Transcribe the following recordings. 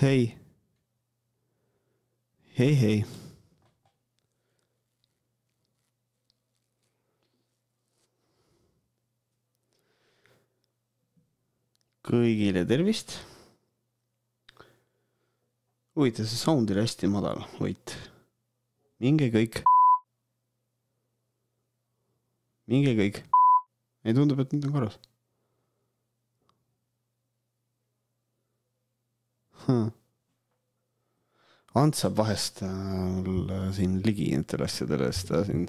hei. hei, hei. kõigile tervist. huvitav, see sound oli hästi madal, vait. minge kõik. minge kõik. ei, tundub, et nüüd on korras hmm.. Ants saab vahest äh, siin ligi nendele asjadele, sest ta siin.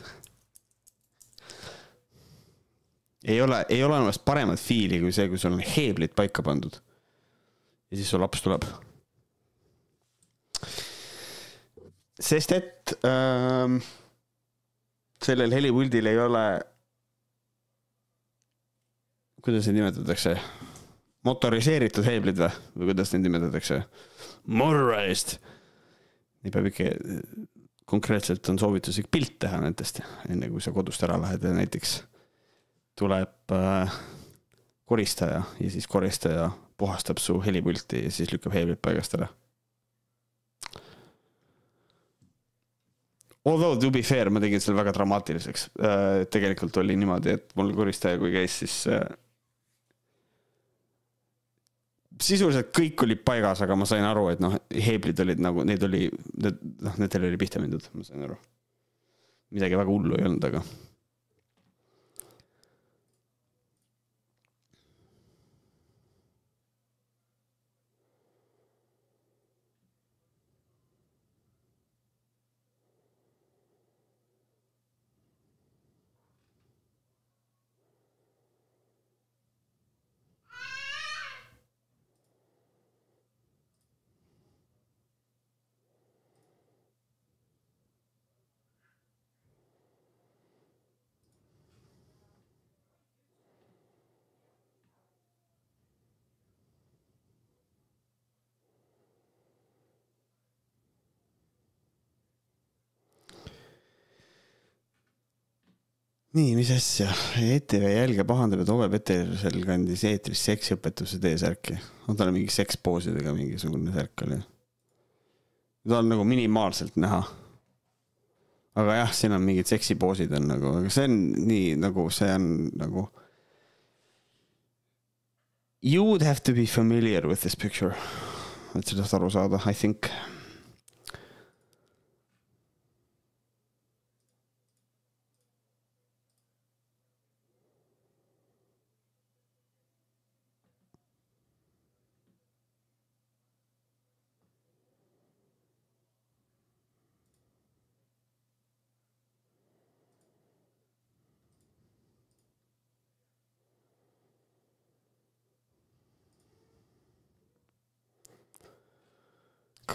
ei ole, ei ole olemas paremat fiili kui see, kui sul on heeblid paika pandud. ja siis su laps tuleb. sest et ähm, sellel helipuldil ei ole. kuidas neid nimetatakse? Motoriseeritud heeblid või, või kuidas neid nimetatakse? Motorized. nii peab ikka, konkreetselt on soovituslik pilt teha nendest, enne kui sa kodust ära lähed ja näiteks tuleb äh, koristaja ja siis koristaja puhastab su helipulti ja siis lükkab heeblid paigast ära. Although to be fair, ma tegin selle väga dramaatiliseks. tegelikult oli niimoodi, et mul koristaja, kui käis, siis äh, sisuliselt kõik oli paigas, aga ma sain aru, et noh, heeblid olid nagu, neid oli, noh, nendel oli pihta mindud, ma sain aru. midagi väga hullu ei olnud, aga. nii, mis asja, ETV Jälge pahandab, et Ove Petersel kandis eetris seksiõpetuse T-särki. on tal mingi sekspoosidega mingisugune särk oli? ta on nagu minimaalselt näha. aga jah, siin on mingid seksipoosid on nagu, aga see on nii nagu see on nagu. You would have to be familiar with this picture, et sellest aru saada, I think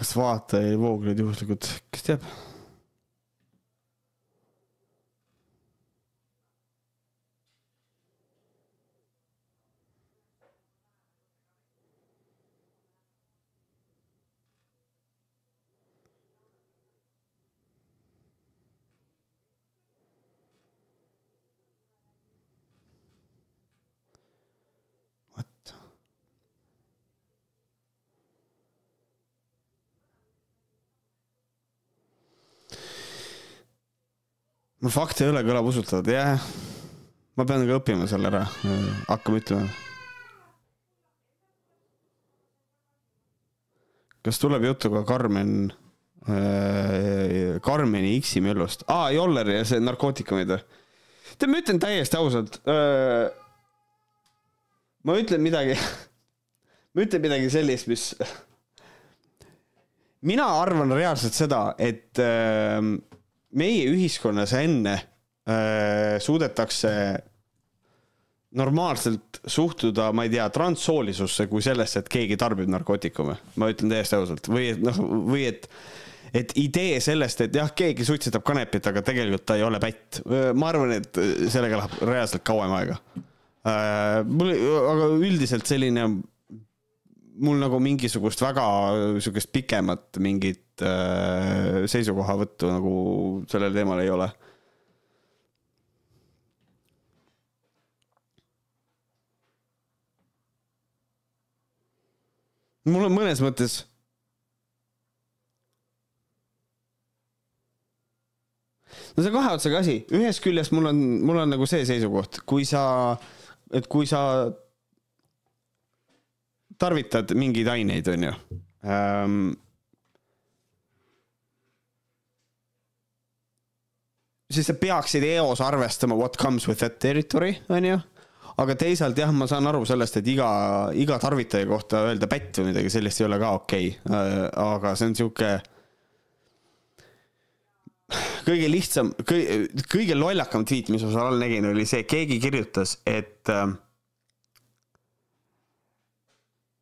kas vaataja voog olid juhuslikult, kes teab? No fakte ei ole, kõlab usutavalt, jah. ma pean ka õppima selle ära, hakkama ütlema. kas tuleb juttu ka Karmen äh,, Karmeni X-i möllust, aa, Joller ja see narkootikumid või? tead, ma ütlen täiesti ausalt äh,. ma ütlen midagi, ma ütlen midagi sellist, mis mina arvan reaalselt seda, et äh, meie ühiskonnas enne äh, suudetakse normaalselt suhtuda, ma ei tea, transsoolisusse kui sellesse, et keegi tarbib narkootikume. ma ütlen täiesti ausalt või et noh, või et, et idee sellest, et jah, keegi suitsetab kanepit, aga tegelikult ta ei ole pätt. ma arvan, et sellega läheb reaalselt kauem aega äh,. mul, aga üldiselt selline, mul nagu mingisugust väga sihukest pikemat mingit äh, seisukohavõttu nagu sellel teemal ei ole. mul on mõnes mõttes no see on kahe otsaga asi, ühest küljest mul on, mul on nagu see seisukoht, kui sa, et kui sa tarvitad mingeid aineid, onju ähm,. siis sa peaksid eos arvestama what comes with that territory, onju. aga teisalt jah, ma saan aru sellest, et iga, iga tarvitaja kohta öelda pätt või midagi sellist ei ole ka okei okay.. aga see on sihuke kõige lihtsam, kõige, kõige lollakam tweet, mis ma seal all nägin, oli see, keegi kirjutas, et.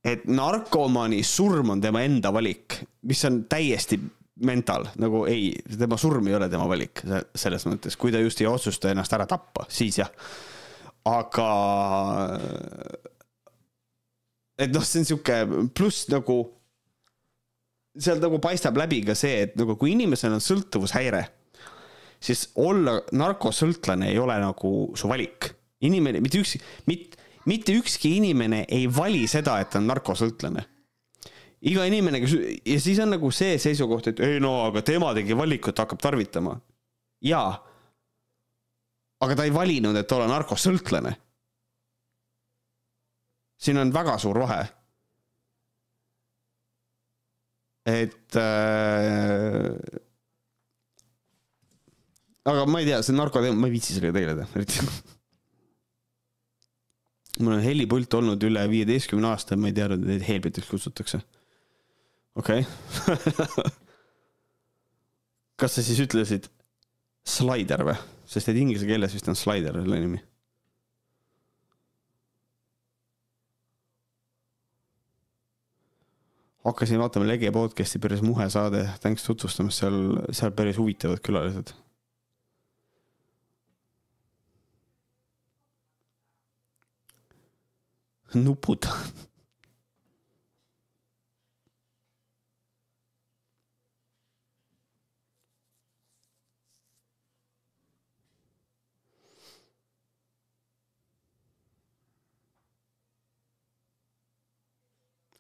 Et narkomani surm on tema enda valik, mis on täiesti mental, nagu ei, tema surm ei ole tema valik selles mõttes, kui ta just ei otsusta ennast ära tappa, siis jah. aga. et noh, see on sihuke pluss nagu sealt nagu paistab läbi ka see, et nagu kui inimesel on sõltuvushäire, siis olla narkosõltlane ei ole nagu su valik. inimene, mitte ükski, mitte, mitte ükski inimene ei vali seda, et ta on narkosõltlane. iga inimene, kes ja siis on nagu see seisukoht, et ei no aga tema tegi valiku, et hakkab tarvitama. jaa. aga ta ei valinud, et olla narkosõltlane. siin on väga suur vahe et äh,. aga ma ei tea, see narkoteema, ma ei viitsi sellega tegeleda eriti. Mul on helipult olnud üle viieteistkümne aasta ma ei teadnud, et neid helbiteks kutsutakse. okei okay. kas sa siis ütlesid slaider või? sest et inglise keeles vist on slaider selle nimi hakkasin vaatama Lege podcast'i päris muhe saade, thanks tutvustamast seal, seal päris huvitavad külalised. nupud.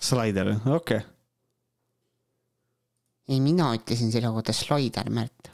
Slaider, okei okay.. ei, mina ütlesin selle kohta slaider, Märt.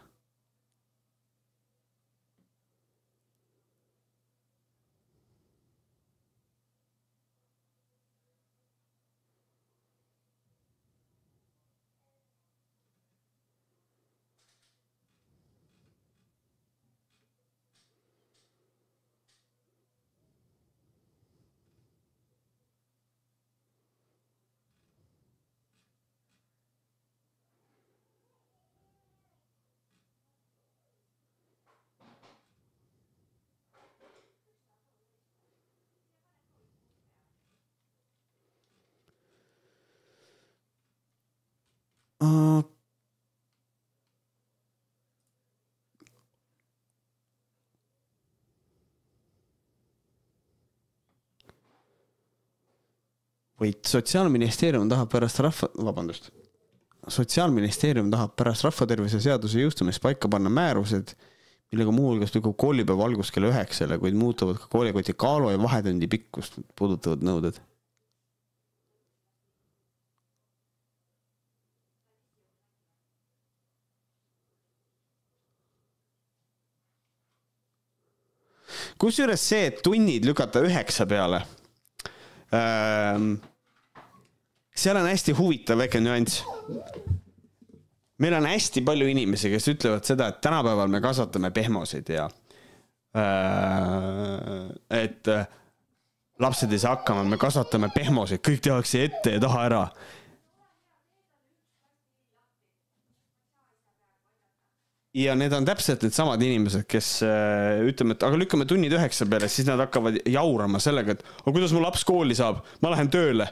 võit, Sotsiaalministeerium tahab pärast rahva, vabandust. sotsiaalministeerium tahab pärast rahvatervise seaduse jõustumist paika panna määrused, millega muuhulgas lükkub koolipäev algus kella üheksale, kuid muutuvad ka koolikoti kaalu ja vahetundi pikkust puudutavad nõuded kusjuures see, et tunnid lükata üheksa peale ähm,. Seal on hästi huvitav väike nüanss. meil on hästi palju inimesi, kes ütlevad seda, et tänapäeval me kasvatame pehmosid ja äh, et äh, lapsed ei saa hakkama, me kasvatame pehmosid, kõik tehakse ette ja taha ära ja need on täpselt needsamad inimesed, kes äh, ütleme, et aga lükkame tunnid üheksa peale, siis nad hakkavad jaurama sellega, et aga kuidas mu laps kooli saab, ma lähen tööle.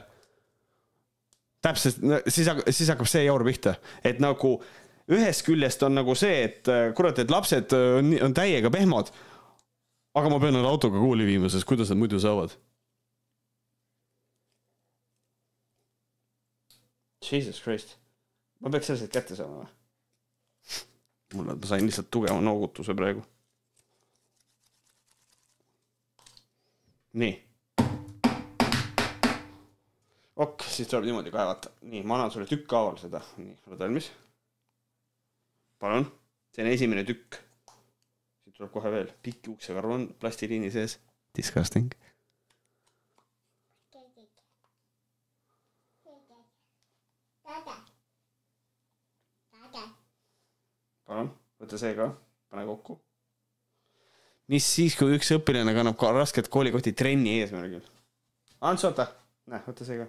täpselt, siis, siis hakkab see jaur pihta, et nagu ühest küljest on nagu see, et äh, kurat, et lapsed äh, on, on täiega pehmod. aga ma pean nad autoga kooli viima, sest kuidas nad muidu saavad? Jesus Christ, ma peaks selliseid kätte saama või? mul, ma sain lihtsalt tugeva noogutuse praegu. nii. ok, siis tuleb niimoodi kaevata. nii, ma annan sulle tükkhaaval seda. nii, oled valmis? palun, see on esimene tükk. tuleb kohe veel, pikk juuksekarv on plastiliini sees. Disgusting. palun, võta see ka, pane kokku. mis siis, kui üks õpilane kannab ka rasket koolikoti trenni eesmärgil? Ants, oota, näe, võta see ka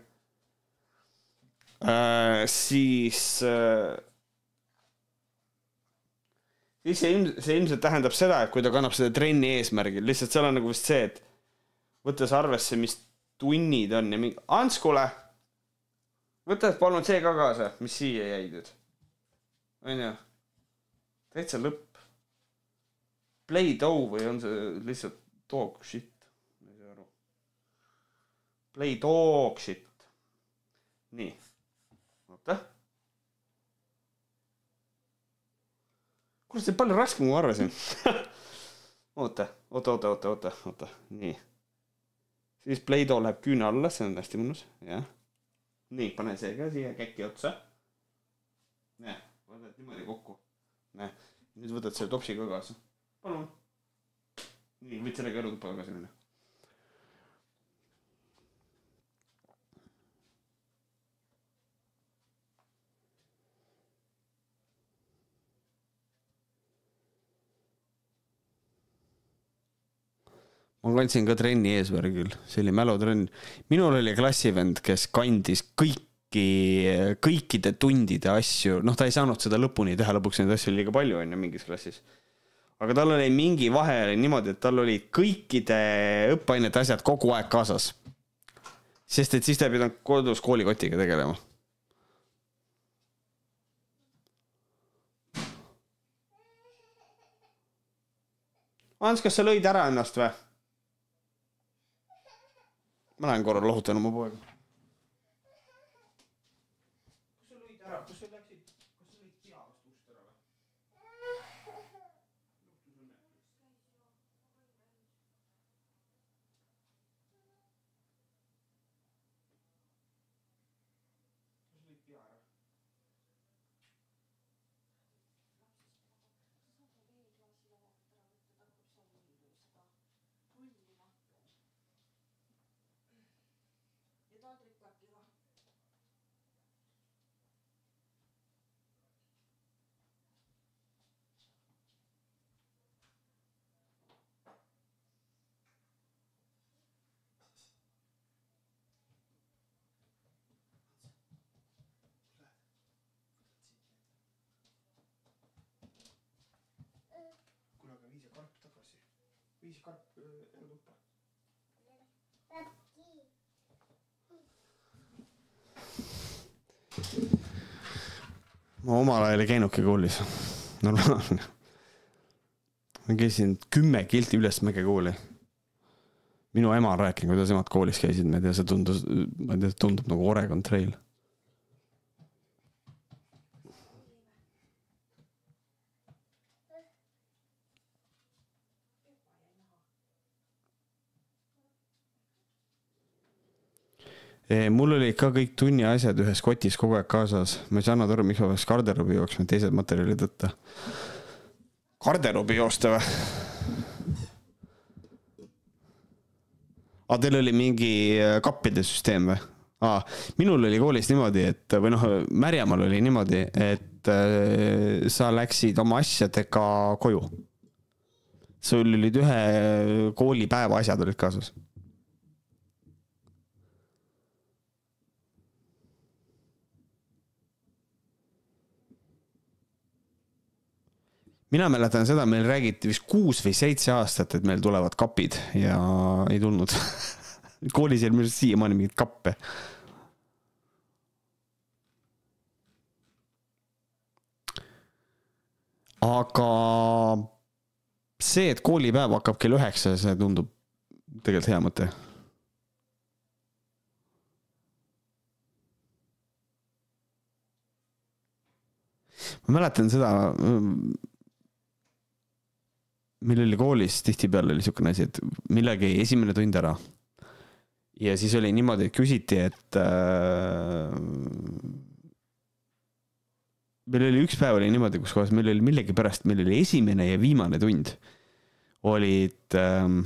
äh,. siis äh,, siis see ilmselt, see ilmselt tähendab seda, et kui ta kannab seda trenni eesmärgil, lihtsalt seal on nagu vist see, et võttes arvesse, mis tunnid on ja mingi, Ants, kuule, võta palun see ka kaasa, mis siia jäi nüüd. onju, täitsa lõpp. Play-Doh või on see lihtsalt dog shit? ma ei saa aru. Play-Dog shit. nii, oota kuule, see on palju raskem, kui ma arvasin. oota, oota, oota, oota, oota, oota, nii. siis Play-Doh läheb küüne alla, see on hästi mõnus, jah. nii, pane see ka siia käki otsa. näe, võtad niimoodi kokku. näe, nüüd võtad selle topsi ka kaasa. palun. nii, võid sellega elutuppa tagasi minna. Ma kandsin ka trenni eesmärgil, see oli mälutrenn. minul oli klassivend, kes kandis kõiki, kõikide tundide asju, noh, ta ei saanud seda lõpuni teha, lõpuks neid asju oli liiga palju, on ju, mingis klassis. aga tal oli mingi vahe oli niimoodi, et tal olid kõikide õppeainete asjad kogu aeg kaasas. sest et siis ta ei pidanud kodus koolikotiga tegelema. Ants, kas sa lõid ära ennast või? Ma lähen korra lohutan oma poega. kus sa lõid ära, kus sa läksid, kas sa lõid pea vastu ust ära või? kuule, aga vii see karp tagasi. Vii see karp elutuppa. ma omal ajal ei käinudki koolis, normaalne. ma käisin kümme kilti ülesmäge kooli. minu ema on rääkinud, kuidas emad koolis käisid, ma ei tea, see tundus, ma ei tea, tundub nagu Oregon Trail. Mul olid ka kõik tunniasjad ühes kotis kogu aeg kaasas, ma ei saanud aru, miks ma peaks garderoobi jooksma teised materjalid võtta. garderoobi joosta või? aa, teil oli mingi äh, kappide süsteem või? aa, minul oli koolis niimoodi, et või noh, Märjamaal oli niimoodi, et äh, sa läksid oma asjadega koju. sul olid ühe koolipäeva asjad olid kaasas mina mäletan seda, meil räägiti vist kuus või seitse aastat, et meil tulevad kapid ja ei tulnud. koolis ei ole minu arust siiamaani mingeid kappe. aga see, et koolipäev hakkab kell üheksa, see tundub tegelikult hea mõte ma mäletan seda, meil oli koolis tihtipeale oli niisugune asi, et millegi jäi esimene tund ära. ja siis oli niimoodi, et küsiti, et äh, meil oli üks päev oli niimoodi, kus kohas meil oli millegipärast, meil oli esimene ja viimane tund olid ähm,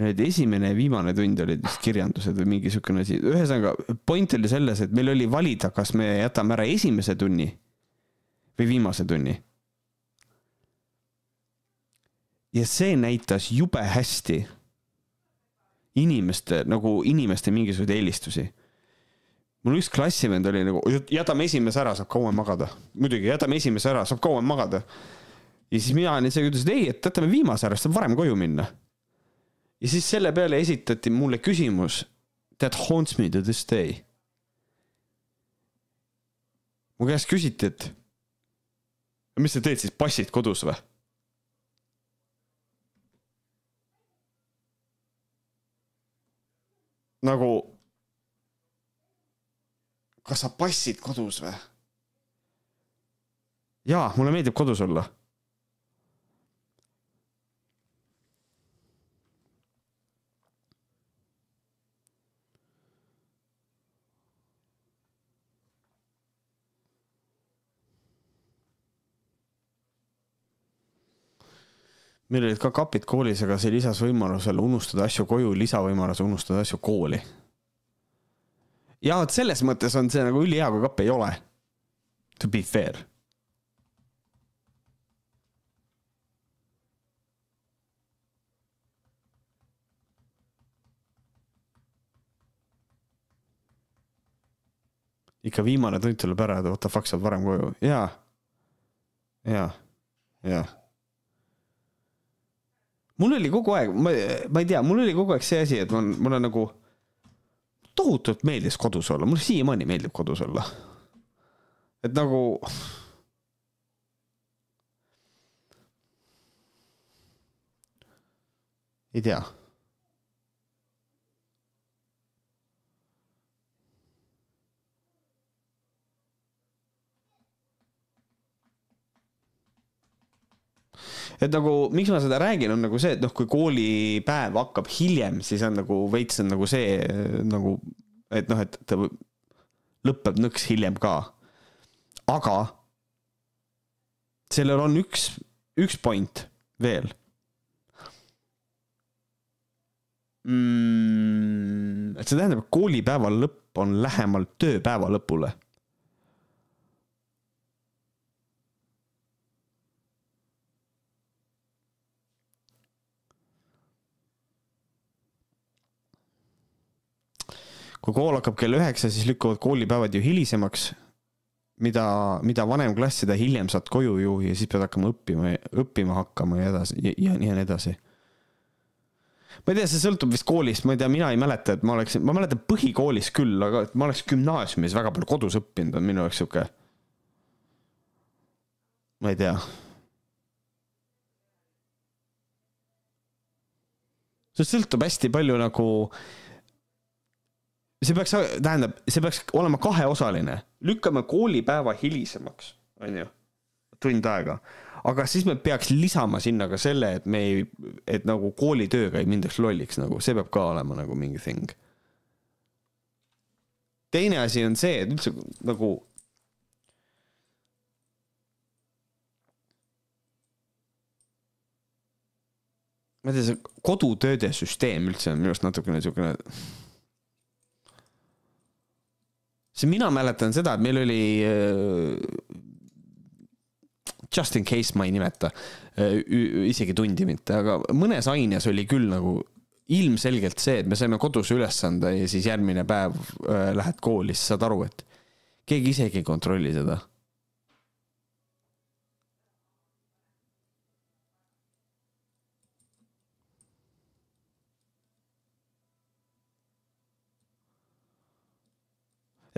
olid esimene ja viimane tund olid vist kirjandused või mingi siukene asi, ühesõnaga point oli selles, et meil oli valida, kas me jätame ära esimese tunni või viimase tunni. Ja see näitas jube hästi inimeste nagu inimeste mingisuguseid eelistusi mul üks klassivend oli nagu, jätame esimese ära, saab kauem magada. muidugi, jätame esimese ära, saab kauem magada. ja siis mina olin see, ütles, et ei, et jätame viimase ära, saab varem koju minna. ja siis selle peale esitati mulle küsimus that haunts me to this day. mu käest küsiti, et mis sa teed siis, passid kodus või? Nagu, kas sa passid kodus või? jaa, mulle meeldib kodus olla meil olid ka kapid koolis, aga see lisas võimalusele unustada asju koju, lisavõimaluse unustada asju kooli. ja vot selles mõttes on see nagu ülihea, kui kappe ei ole. To be fair. ikka viimane tund tuleb ära, et what the fuck saab varem koju, jaa. jaa, jaa mul oli kogu aeg, ma, ma ei tea, mul oli kogu aeg see asi, et ma, mulle nagu tohutult meeldis kodus olla, mulle siiamaani meeldib kodus olla. et nagu. ei tea et nagu, miks ma seda räägin, on nagu see, et noh, kui koolipäev hakkab hiljem, siis on nagu veits on nagu see nagu, et noh, et ta lõpeb nõks hiljem ka. aga sellel on üks, üks point veel mm,. et see tähendab, et koolipäeva lõpp on lähemal tööpäeva lõpule kui kool hakkab kell üheksa, siis lükkuvad koolipäevad ju hilisemaks. mida, mida vanem klass, seda hiljem saad koju ju ja siis pead hakkama õppima, õppima hakkama ja edasi ja, ja nii edasi. ma ei tea, see sõltub vist koolist, ma ei tea, mina ei mäleta, et ma oleksin, ma mäletan põhikoolis küll, aga et ma oleks gümnaasiumis väga palju kodus õppinud, on minu jaoks sihuke. ma ei tea see sõltub hästi palju nagu see peaks, tähendab, see peaks olema kaheosaline, lükkame koolipäeva hilisemaks, on ju, tund aega. aga siis me peaks lisama sinna ka selle, et me ei, et nagu koolitööga ei mindaks lolliks, nagu see peab ka olema nagu mingi thing. teine asi on see, et üldse nagu ma ei tea, see kodutööde süsteem üldse on minu arust natukene niisugune see mina mäletan seda, et meil oli äh, just in case ma ei nimeta äh, isegi tundi mitte, aga mõnes aines oli küll nagu ilmselgelt see, et me saime kodus ülesande ja siis järgmine päev äh, lähed kooli, siis saad aru, et keegi isegi ei kontrolli seda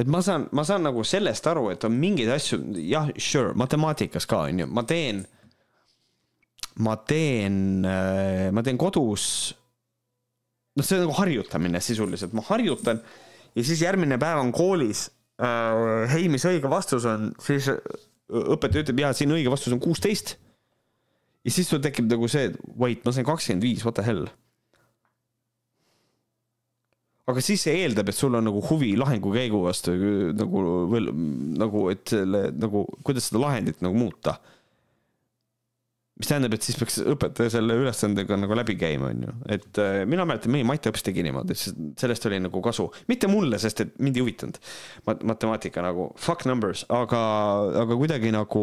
et ma saan, ma saan nagu sellest aru, et on mingeid asju, jah, sure, matemaatikas ka on ju, ma teen, ma teen, äh, ma teen kodus. noh, see on nagu harjutamine sisuliselt, ma harjutan ja siis järgmine päev on koolis äh,. hei, mis õige vastus on, siis õpetaja ütleb, jaa, siin õige vastus on kuusteist. ja siis sul tekib nagu see, wait, ma sain kakskümmend viis, what the hell aga siis see eeldab, et sul on nagu huvi lahingu käigu vastu nagu nagu, et selle nagu, kuidas seda lahendit nagu muuta. mis tähendab, et siis peaks õpetaja selle ülesandega nagu läbi käima, on ju, et äh, mina mäletan, meie matiõppes tegi niimoodi, sellest oli nagu kasu, mitte mulle, sest et mind ei huvitanud mat-, matemaatika nagu fuck numbers, aga, aga kuidagi nagu,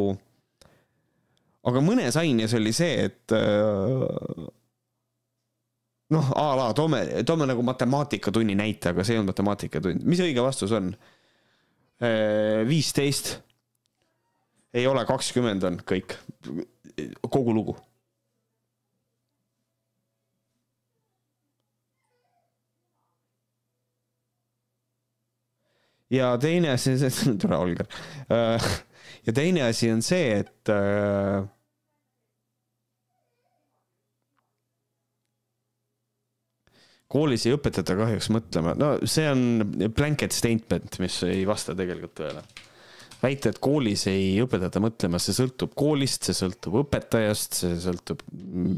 aga mõnes aines oli see, et äh, noh, a la toome, toome nagu matemaatikatunni näite, aga see ei olnud matemaatikatund, mis õige vastus on? viisteist ei ole kakskümmend on kõik, kogu lugu. ja teine asi, see, tore Olger. ja teine asi on see, et äh, koolis ei õpetata kahjuks mõtlema, no see on blanket statement, mis ei vasta tegelikult tõele. Väita, et koolis ei õpetata mõtlema, see sõltub koolist, see sõltub õpetajast, see sõltub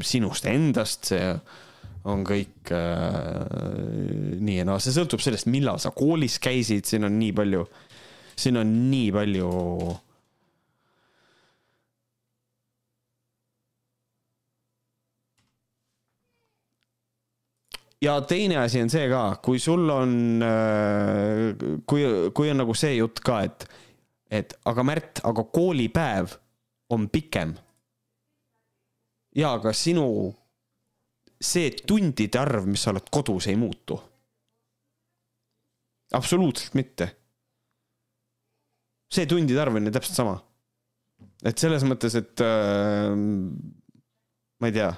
sinust endast, see on kõik äh, nii ja naa, see sõltub sellest, millal sa koolis käisid, siin on nii palju, siin on nii palju ja teine asi on see ka, kui sul on, kui, kui on nagu see jutt ka, et, et aga Märt, aga koolipäev on pikem. ja aga sinu see tundide arv, mis sa oled kodus, ei muutu. absoluutselt mitte. see tundide arv on ju täpselt sama. et selles mõttes, et äh, ma ei tea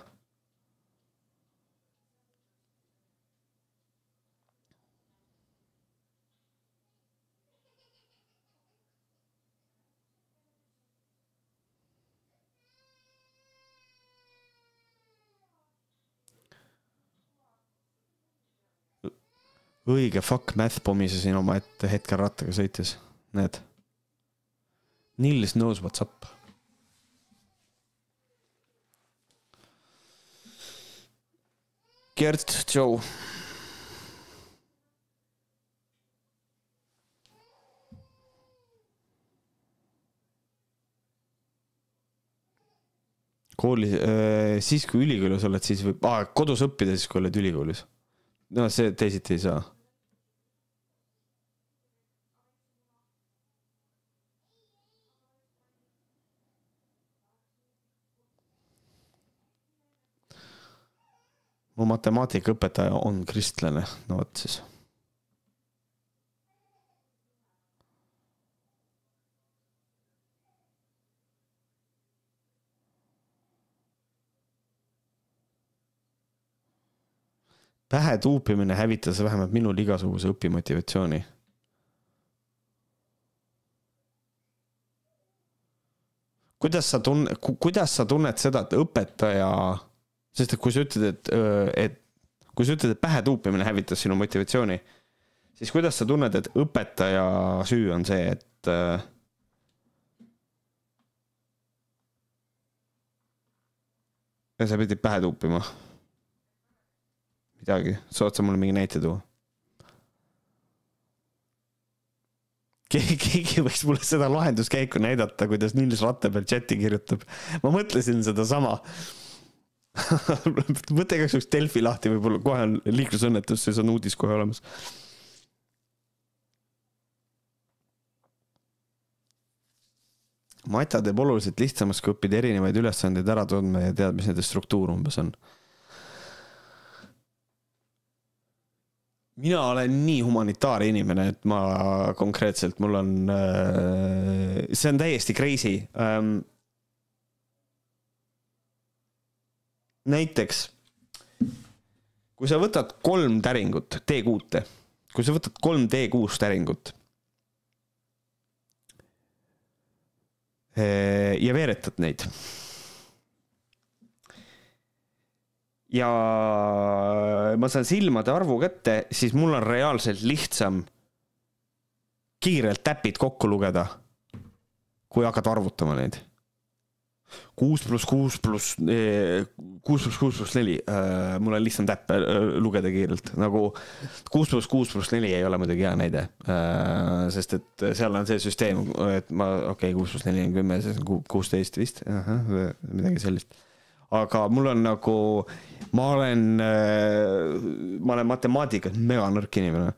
õige fuck math pomisesin omaette hetkel rattaga sõites, näed. Nils knows what's up. Gert Joe. koolis, siis kui ülikoolis oled, siis võib ah,, kodus õppida siis, kui oled ülikoolis. no see teisiti ei saa mu matemaatikaõpetaja on kristlane, no vot siis. pähe tuupimine hävitas vähemalt minul igasuguse õpimotivatsiooni. kuidas sa tunne, kuidas sa tunned seda, et õpetaja sest et kui sa ütled, et, et kui sa ütled, et pähe tuupimine hävitas sinu motivatsiooni, siis kuidas sa tunned, et õpetaja süü on see, et äh, ja sa pidid pähe tuupima? midagi, saad sa mulle mingi näite tuua? keegi, keegi võiks mulle seda lahenduskäiku näidata, kuidas Nils Ratte peal chati kirjutab. ma mõtlesin sedasama võta igaks juhuks Delfi lahti, võib-olla kohe on liiklusõnnetus, siis on uudis kohe olemas. Mata teeb oluliselt lihtsamaks, kui õppida erinevaid ülesandeid ära tundma ja tead, mis nende struktuur umbes on. mina olen nii humanitaarinimene, et ma konkreetselt, mul on, see on täiesti crazy näiteks kui sa võtad kolm täringut, T6-te, kui sa võtad kolm T6 täringut ja veeretad neid. ja ma saan silmade arvu kätte, siis mul on reaalselt lihtsam kiirelt täpid kokku lugeda, kui hakata arvutama neid kuus pluss kuus pluss, kuus pluss kuus pluss neli, mul on lihtsam täppe lugeda kiirelt, nagu kuus pluss kuus pluss neli ei ole muidugi hea näide. sest et seal on see süsteem, et ma, okei okay,, kuus pluss neli on kümme, see on kuusteist vist, midagi sellist aga mul on nagu, ma olen, ma olen matemaatikas mega nõrk inimene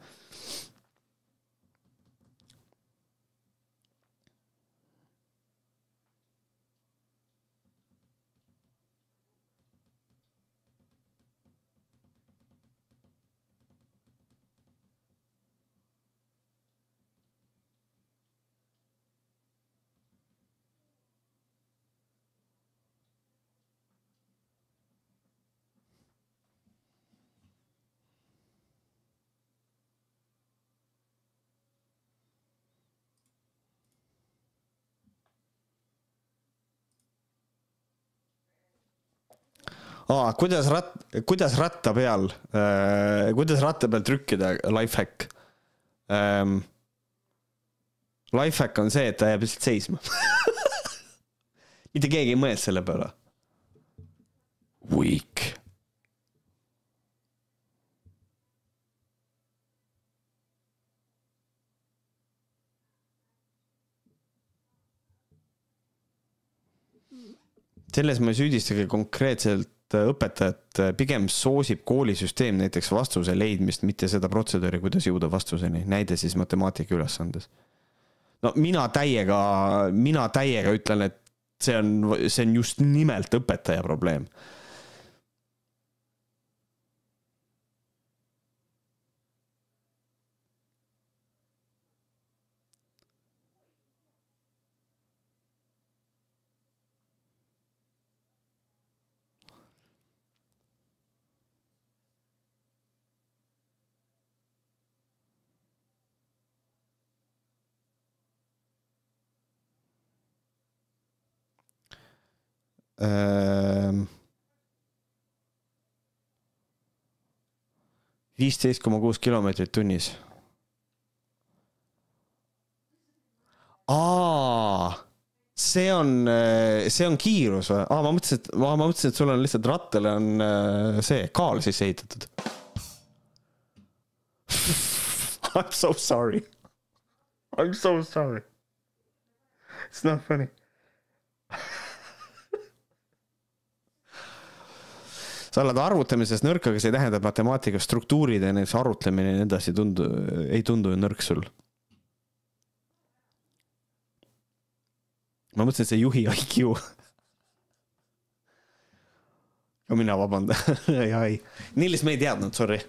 aa, kuidas rat-, kuidas ratta peal äh,, kuidas ratta peal trükkida, life hack ähm,. Life hack on see, et ta jääb lihtsalt seisma mitte keegi ei mõelnud selle peale. Weak. Selles ma ei süüdistagi konkreetselt õpetajat. Pigem soosib koolisüsteem näiteks vastuse leidmist, mitte seda protseduuri, kuidas jõuda vastuseni, näide siis matemaatika ülesandes. no mina täiega, mina täiega ütlen, et see on, see on just nimelt õpetaja probleem viisteist koma kuus kilomeetrit tunnis. aa, see on, see on kiirus või? aa, ma mõtlesin, et, ma mõtlesin, et sul on lihtsalt rattale on see kaal sisse ehitatud. I m so sorry. I m so sorry. It's not funny sa oled arvutamises nõrk, aga see ei tähenda, et matemaatika struktuurid ja näiteks arutlemine ja nii edasi tundu, ei tundu ju nõrk sul. ma mõtlesin, et see juhi IQ no mina vabandan ei, Niilis, me ei teadnud, sorry.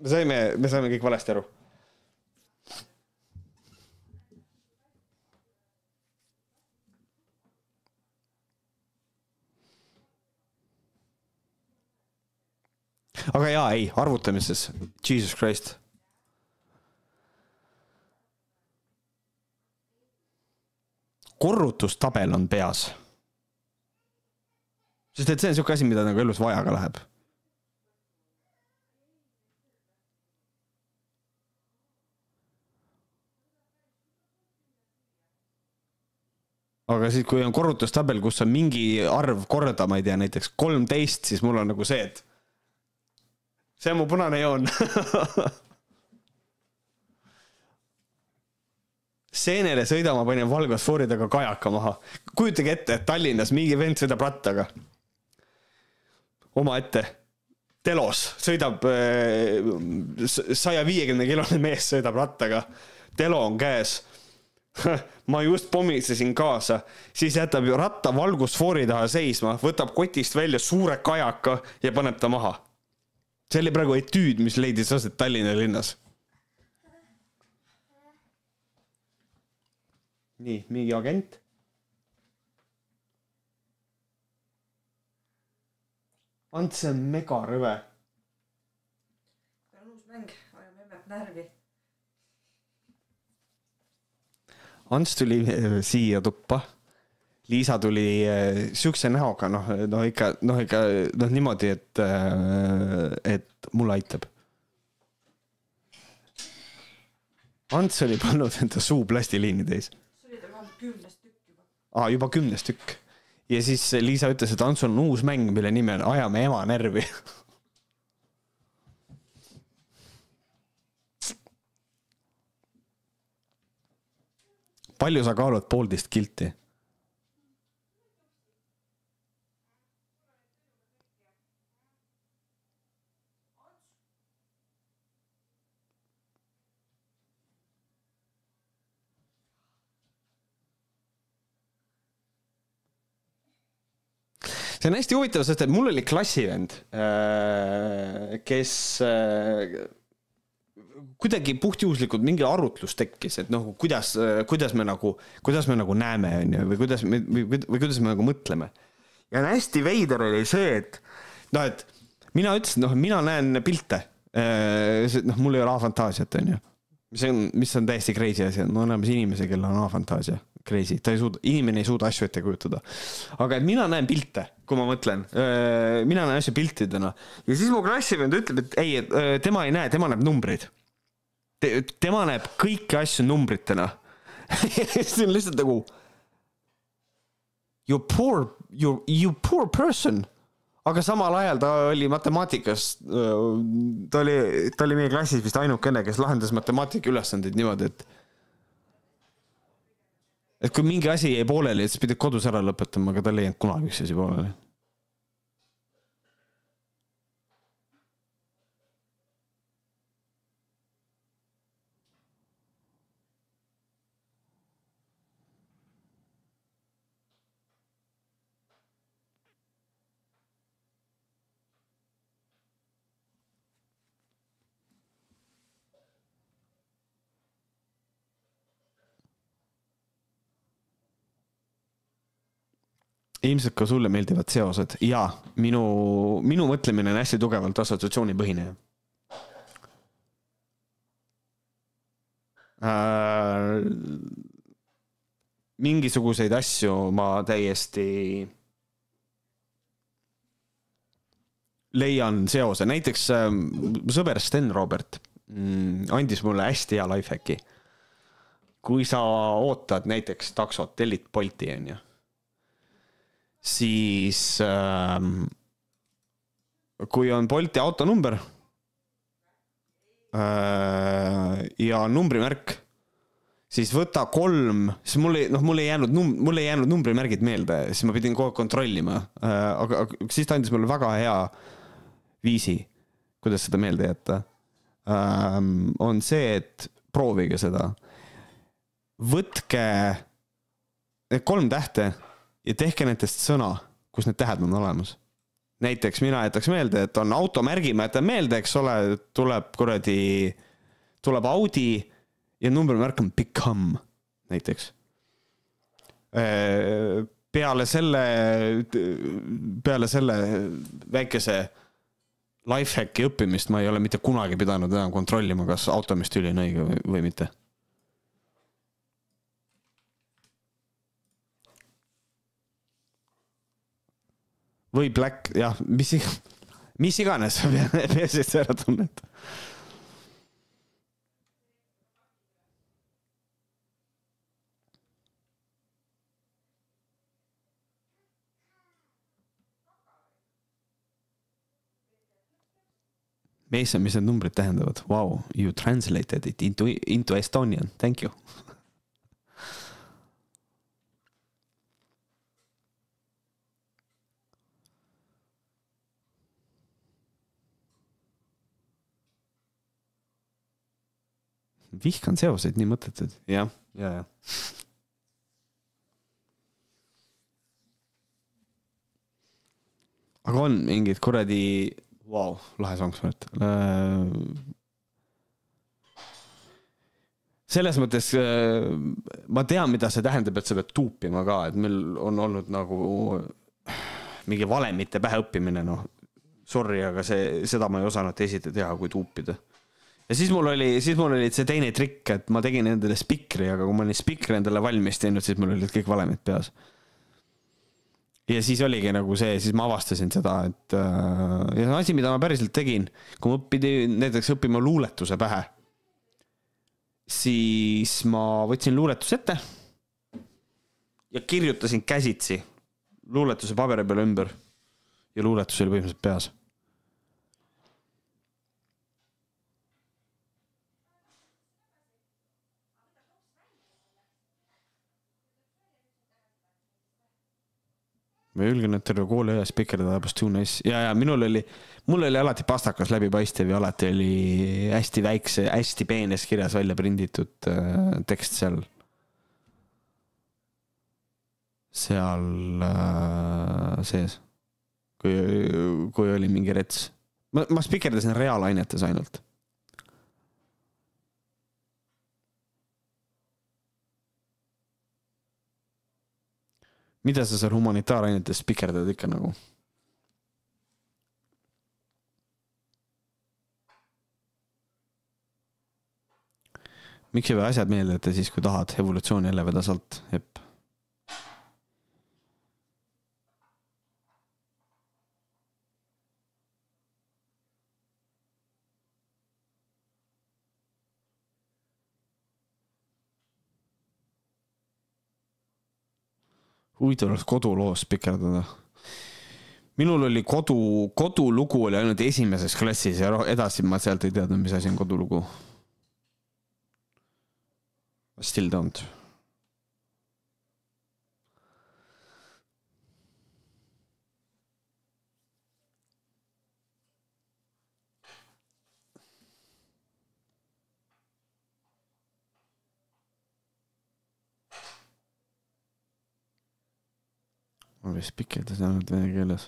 me saime, me saime kõik valesti aru aga jaa, ei, arvutamises, jesus christ. korrutustabel on peas. sest et see on sihuke asi, mida nagu elus vaja ka läheb aga siis, kui on korrutustabel, kus on mingi arv korda, ma ei tea, näiteks kolmteist, siis mul on nagu see, et see on mu punane joon seenele sõidama panin valgusfoori taga kajaka maha. kujutage ette, et Tallinnas mingi vend sõidab rattaga. omaette. telos sõidab äh, saja viiekümne kilone mees sõidab rattaga. telo on käes ma just pommisesin kaasa, siis jätab ju ratta valgusfoori taha seisma, võtab kotist välja suure kajaka ja paneb ta maha see oli praegu etüüd, mis leidis aset Tallinna linnas. nii, mingi agent. Ants, see on mega rõve. see on uus mäng, ajame emmet närvi. Ants tuli äh, siia tuppa Liisa tuli äh, siukse näoga, noh, no ikka, noh, ikka noh, niimoodi, et, äh, et mulle aitab. Ants oli pannud enda suu plastiliini täis. see oli tema kümnes tükk juba. aa, juba kümnes tükk. ja siis Liisa ütles, et Ants on uus mäng, mille nimi on Ajame ema närvi palju sa kaalud poolteist kilti? See on hästi huvitav, sest et mul oli klassivend, kes äh, kuidagi puhtjuhuslikult mingi arutlus tekkis, et noh, kuidas, kuidas me nagu, kuidas me nagu näeme, on ju, või kuidas me, või, kuidas me nagu mõtleme. ja hästi veider oli see, et noh, et mina ütlesin, noh, mina näen pilte. noh, mul ei ole afantaasiat, on ju. see on, mis on täiesti crazy asi, on olemas inimesi, kellel on afantaasia. Crazy, ta ei suuda, inimene ei suuda asju ette kujutada. aga et mina näen pilte, kui ma mõtlen, mina näen asju piltidena ja siis mu klassivend ütleb, et ei, et tema ei näe, tema näeb numbreid Te, tema näeb kõiki asju numbritena see on lihtsalt nagu. You poor, you, you poor person. aga samal ajal ta oli matemaatikas, ta oli, ta oli meie klassis vist ainukene, kes lahendas matemaatika ülesandeid niimoodi, et. Et kui mingi asi jäi pooleli, siis pidid kodus ära lõpetama, aga tal ei jäänud kunagi üks asi pooleli ilmselt ka sulle meeldivad seosed ja minu, minu mõtlemine on hästi tugevalt assotsiatsioonipõhine äh,. mingisuguseid asju ma täiesti leian seose, näiteks äh, sõber Sten Robert mm, andis mulle hästi hea lifehacki. kui sa ootad näiteks taksot, tellid Bolti, onju siis äh, kui on Bolti autonumber äh, ja numbrimärk, siis võta kolm, siis mul ei, noh, mul ei jäänud num-, mul ei jäänud numbrimärgid meelde, siis ma pidin kogu aeg kontrollima äh,. aga, aga siis ta andis mulle väga hea viisi, kuidas seda meelde jätta ähm,. on see, et proovige seda. võtke need kolm tähte ja tehke nendest sõna, kus need tähed on olemas. näiteks mina jätaks meelde, et on automärgi, ma jätan meelde, eks ole, tuleb kuradi, tuleb Audi ja numbrimärk on become näiteks. peale selle, peale selle väikese lifehacki õppimist ma ei ole mitte kunagi pidanud enam kontrollima, kas automistüül on õige või, või mitte või Black, jah, mis, mis iganes, peaasi, et sa ära tunned. Mason, mis need numbrid tähendavad? Wow, you translated it into, into Estonian, thank you vihkan seoseid nii mõttetud, jah, ja, ja. aga on mingid kuradi, vau, lahe songsvõrd äh,. selles mõttes äh, ma tean, mida see tähendab, et sa pead tuupima ka, et meil on olnud nagu mingi valemite pähe õppimine, noh. Sorry, aga see, seda ma ei osanud teisiti teha, kui tuupida ja siis mul oli, siis mul oli see teine trikk, et ma tegin endale spikri, aga kui ma olin spikri endale valmis teinud, siis mul olid kõik valemid peas. ja siis oligi nagu see, siis ma avastasin seda, et äh, ja see asi, mida ma päriselt tegin, kui ma pidin näiteks õppima luuletuse pähe, siis ma võtsin luuletuse ette ja kirjutasin käsitsi luuletuse paberi peale ümber. Ja luuletus oli põhimõtteliselt peas ma julgen, et terve kooli aja spikerdada was too nice ja, ja minul oli, mul oli alati pastakas läbipaistev ja alati oli hästi väikse, hästi peenes kirjas välja prinditud äh, tekst seal. seal äh, sees, kui, kui oli mingi rets. ma, ma spikerdasin reaalainetes ainult mida sa seal humanitaarainetes spikerdad ikka nagu? miks ei või asjad meelde jätta siis, kui tahad, evolutsioon jälle vedas alt, jep. Huvitav oleks koduloos spikerdada. minul oli kodu, kodulugu oli ainult esimeses klassis ja edasi ma sealt ei teadnud, mis asi on kodulugu. Still don't. Ma vist pikendasin ainult vene keeles.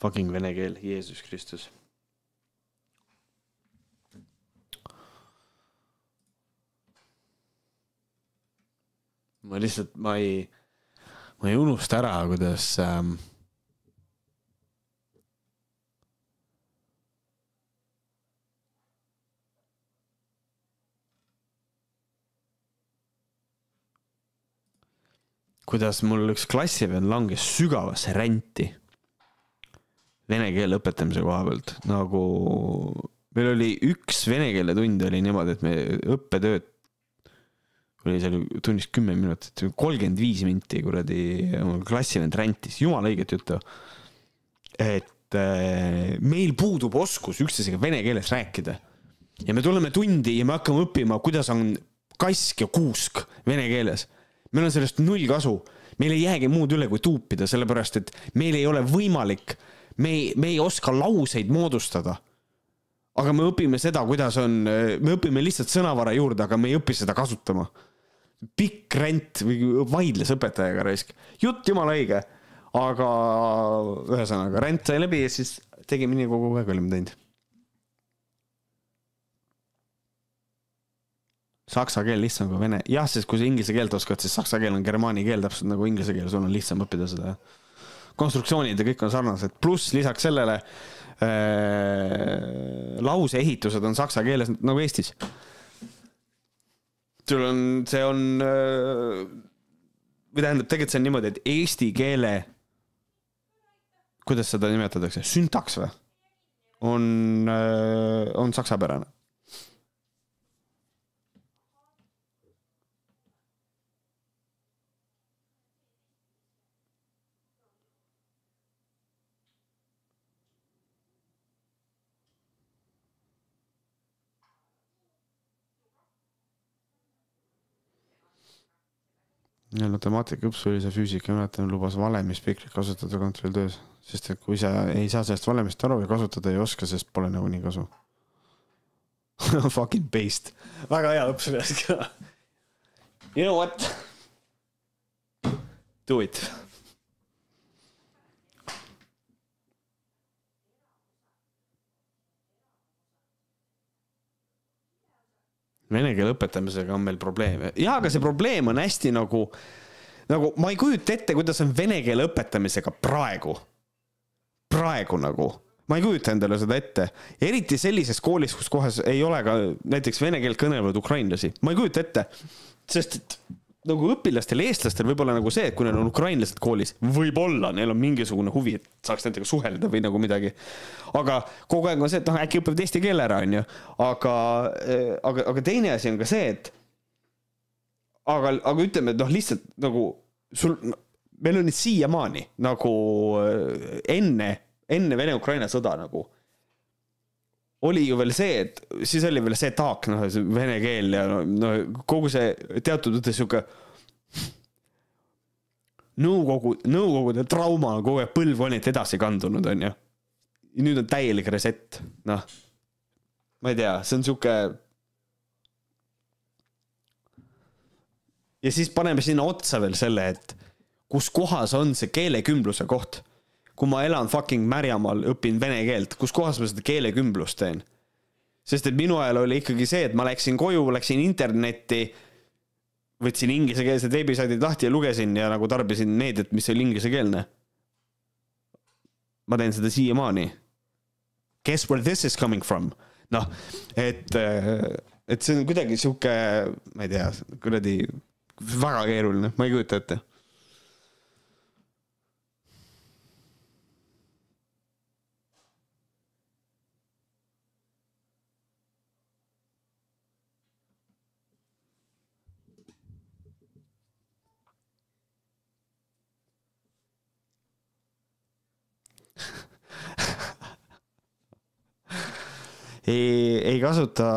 Fucking vene keel, Jeesus Kristus. ma lihtsalt, ma ei, ma ei unusta ära, kuidas ähm, kuidas mul üks klassivend langes sügavasse ränti vene keele õpetamise koha pealt, nagu meil oli üks vene keele tund oli niimoodi, et me õppetööd oli seal tunnis kümme minutit, kolmkümmend viis minti kuradi klassivend räntis, jumala õiget juttu. et äh, meil puudub oskus üksteisega vene keeles rääkida. ja me tuleme tundi ja me hakkame õppima, kuidas on kask ja kuusk vene keeles meil on sellest null kasu. meil ei jäägi muud üle, kui tuupida, sellepärast et meil ei ole võimalik, me ei, me ei oska lauseid moodustada. aga me õpime seda, kuidas on, me õpime lihtsalt sõnavara juurde, aga me ei õpi seda kasutama. pikk rent või vaidles õpetajaga raisk, jutt jumala õige, aga ühesõnaga rent sai läbi ja siis tegime nii, kogu aeg olime teinud saksa keel lihtsam kui vene, jah, sest kui sa inglise keelt oskad, siis saksa keel on germaani keel, täpselt nagu inglise keel, sul on lihtsam õppida seda. konstruktsioonid ja kõik on sarnased, pluss lisaks sellele äh, lauseehitused on saksa keeles nagu Eestis. sul on, see on äh,, või tähendab, tegelikult see on niimoodi, et eesti keele, kuidas seda nimetatakse, süntaks või? on äh,, on saksapärane ja matemaatikaõps oli see füüsika, mäletan, lubas valemispekrit kasutada kontrolltöös, sest et kui sa ei saa sellest valemist aru ja kasutada ei oska, sest pole nagunii kasu Fucking based, väga hea sellest ka. You know what? Do it. Vene keele õpetamisega on meil probleeme ja, aga see probleem on hästi nagu, nagu ma ei kujuta ette, kuidas on vene keele õpetamisega praegu. praegu nagu, ma ei kujuta endale seda ette, eriti sellises koolis, kus kohas ei ole ka näiteks vene keelt kõnelevaid ukrainlasi, ma ei kujuta ette, sest et nagu õpilastel, eestlastel võib-olla nagu see, et kui neil on ukrainlased koolis, võib-olla neil on mingisugune huvi, et saaks nendega suhelda või nagu midagi. aga kogu aeg on see, et noh, äkki õpivad eesti keele ära, onju. aga, aga, aga teine asi on ka see, et aga, aga ütleme, et noh, lihtsalt nagu sul, meil on nüüd siiamaani nagu äh, enne, enne Vene-Ukraina sõda nagu oli ju veel see, et siis oli veel see taak, noh, vene keel ja no, no kogu see teatud mõttes sihuke nõukogu, nõukogude trauma on kogu aeg põlvkonniti edasi kandunud, onju. nüüd on täielik reset, noh. ma ei tea, see on sihuke. ja siis paneme sinna otsa veel selle, et kus kohas on see keelekümbluse koht kui ma elan fucking Märjamaal, õpin vene keelt, kus kohas ma seda keelekümblust teen? sest et minu ajal oli ikkagi see, et ma läksin koju, läksin internetti, võtsin inglisekeelsed veebisaidid lahti ja lugesin ja nagu tarbisin meediat, mis oli inglisekeelne. ma teen seda siiamaani. Guess where this is coming from? noh, et, et see on kuidagi sihuke, ma ei tea, kuradi väga keeruline, ma ei kujuta ette ei, ei kasuta ,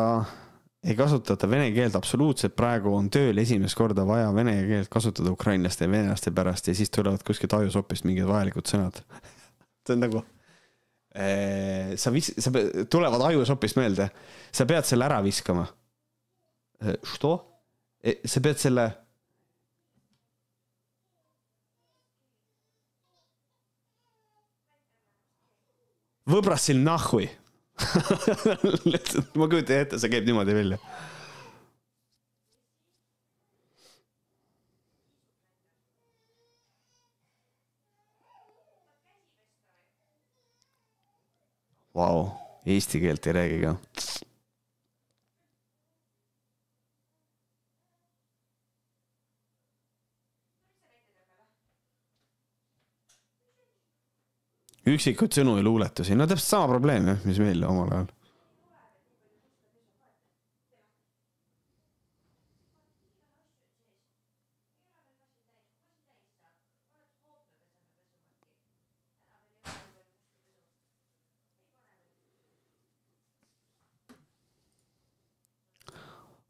ei kasutata vene keelt absoluutselt , praegu on tööl esimest korda vaja vene keelt kasutada ukrainlaste ja venelaste pärast ja siis tulevad kuskilt ajusopist mingid vajalikud sõnad . see on nagu , sa vis- , sa , tulevad ajusopist meelde , sa pead selle ära viskama . Что ? sa pead selle Võbrasil nahhui lihtsalt ma kujutan ette, see käib niimoodi välja. Vau, eesti keelt ei räägi ka. Üksikuid sõnu ja luuletusi, no täpselt sama probleem jah, mis meil omal ajal.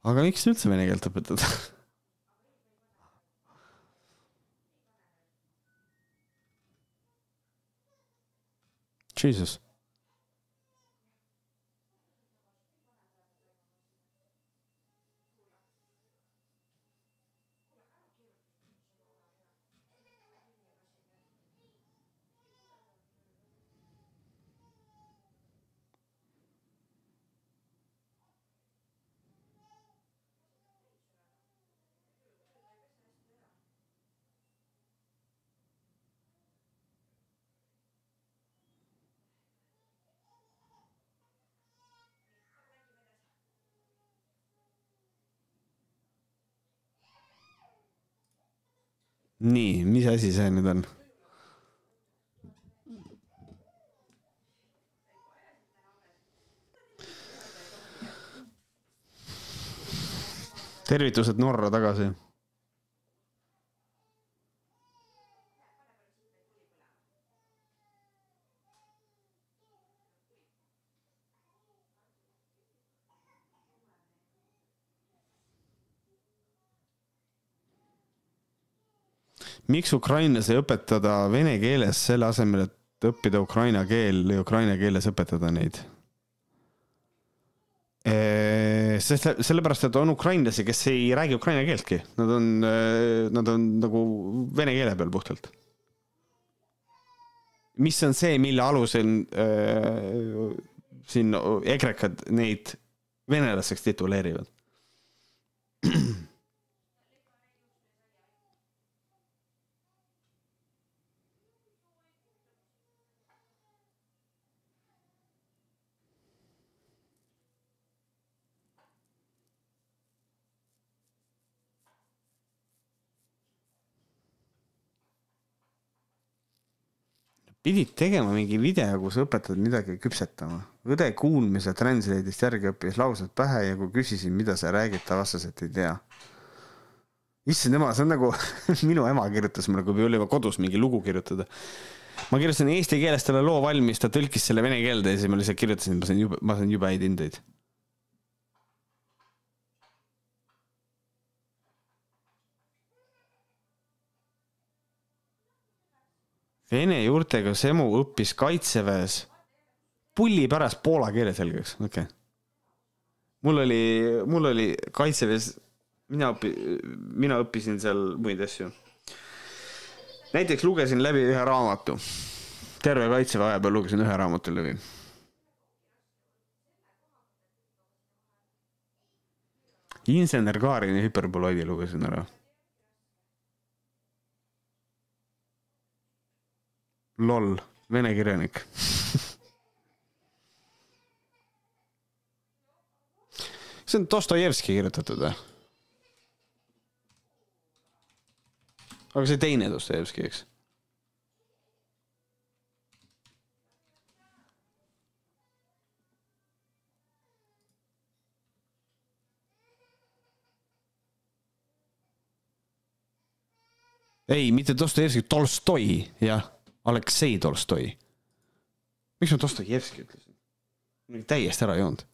aga miks üldse vene keelt õpetada? Jesus. nii, mis asi see nüüd on? tervitused Norra tagasi. Miks ukrainlasi õpetada vene keeles selle asemel, et õppida ukraina keel ja ukraina keeles õpetada neid? sest sellepärast, et on ukrainlasi, kes ei räägi ukraina keeltki, nad on, nad on nagu vene keele peal puhtalt. mis on see, mille alusel äh, siin ekrekad neid venelasteks tituleerivad? pidid tegema mingi video, kus õpetad midagi küpsetama. õde kuulmise translate'ist järgi õppis laused pähe ja kui küsisin, mida sa räägid, ta vastas, et ei tea. issand ema, see on nagu minu ema kirjutas mulle, kui meil oli kodus mingi lugu kirjutada. ma kirjutasin eesti keeles talle loo valmis, ta tõlkis selle vene keelde ja siis ma lihtsalt kirjutasin, ma sain jube, ma sain jube häid hindeid. Vene juurtega Semu õppis kaitseväes pulli pärast poola keele selgeks, okei okay.. mul oli, mul oli kaitseväes, mina õpi-, mina õppisin seal muid asju. näiteks lugesin läbi ühe raamatu. terve kaitseväe aja peal lugesin ühe raamatu läbi. insener Kaarini hüperboloidi lugesin ära loll, vene kirjanik. see on Dostojevski kirjutatud või? aga see teine Dostojevski, eks? ei, mitte Dostojevski, Tolstoi, jah, Aleksei Tolstoi. miks ma Dostojevski ütlesin? täiesti ära joonud.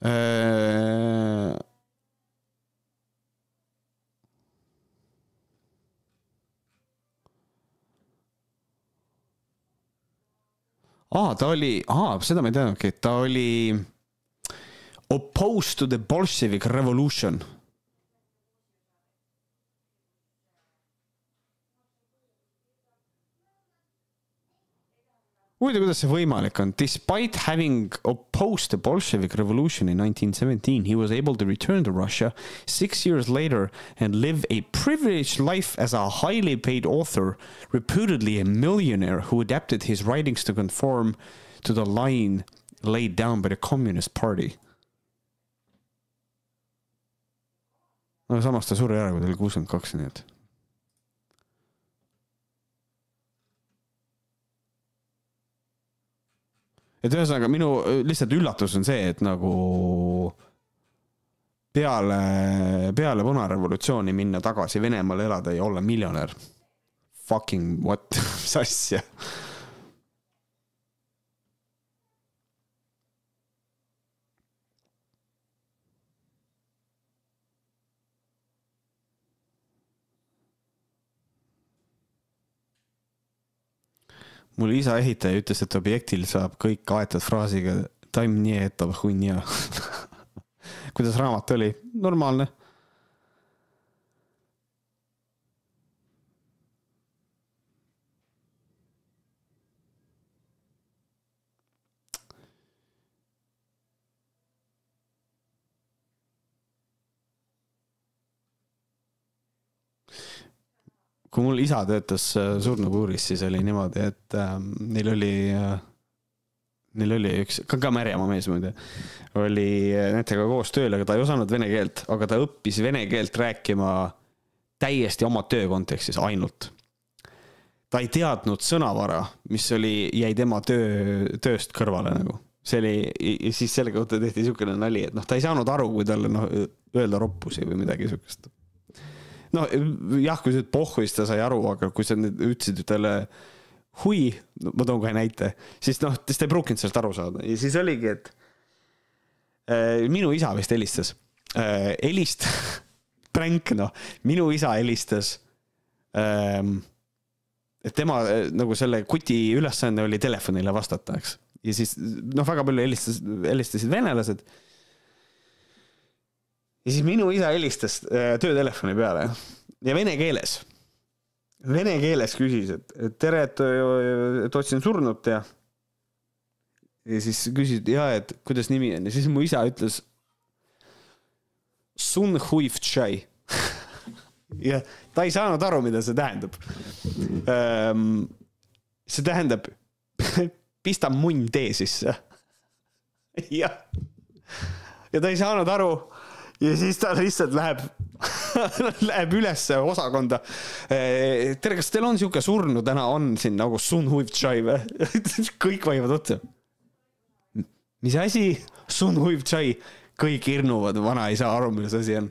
Äh, aa, ta oli, aa, seda ma ei teadnudki, ta oli opposed to the Bolshevik revolution. huvitav, kuidas see võimalik on, despite having opposed the Bolshevik revolution in nineteen seventeen, he was able to return to Russia six years later and live a privileged life as a highly paid author, reputedly a millionaire who adapted his writings to conform to the line laid down by the Communist Party. no samas ta suri ära, kui ta oli kuuskümmend kaks, nii et. Et ühesõnaga minu lihtsalt üllatus on see, et nagu peale, peale punarevolutsiooni minna tagasi Venemaale elada ja olla miljonär. Fucking what, mis asja? Mul isa ehitaja ütles, et objektil saab kõik kaetud fraasiga kuidas raamat oli? normaalne. Kui mul isa töötas äh, surnukuuris, siis oli niimoodi, et äh, neil oli äh,, neil oli üks, ka, ka Märjamaa mees muide, oli äh, nendega koos tööl, aga ta ei osanud vene keelt, aga ta õppis vene keelt rääkima täiesti oma töö kontekstis ainult. ta ei teadnud sõnavara, mis oli, jäi tema töö, tööst kõrvale nagu. see oli, ja siis selle kohta tehti niisugune nali, et noh, ta ei saanud aru, kui talle noh, öelda roppusi või midagi niisugust no jah, kui sa ütled pohhu, siis ta sai aru, aga kui sa nüüd ütlesid talle hui, ma toon kohe näite, siis noh, siis ta ei pruukinud sellest aru saada ja siis oligi, et äh, minu isa vist helistas äh,, helist-, pränk noh, minu isa helistas ähm,. et tema äh, nagu selle kuti ülesanne oli telefonile vastata, eks. ja siis noh, väga palju helistas, helistasid venelased ja siis minu isa helistas äh, töötelefoni peale ja vene keeles. Vene keeles küsis, et et tere, et, et otsin surnut ja. ja siis küsis ja, et kuidas nimi on ja siis mu isa ütles. Sun huiv tšai. ja ta ei saanud aru, mida see tähendab. see tähendab pista munn tee sisse. jah. ja ta ei saanud aru ja siis ta lihtsalt läheb, läheb ülesse osakonda. tere, kas teil on sihuke surnu täna on siin nagu Sun Huivtšai või? kõik vaivad otsa. mis asi? Sun Huivtšai, kõik hirmuvad, vana ei saa aru, milles asi on.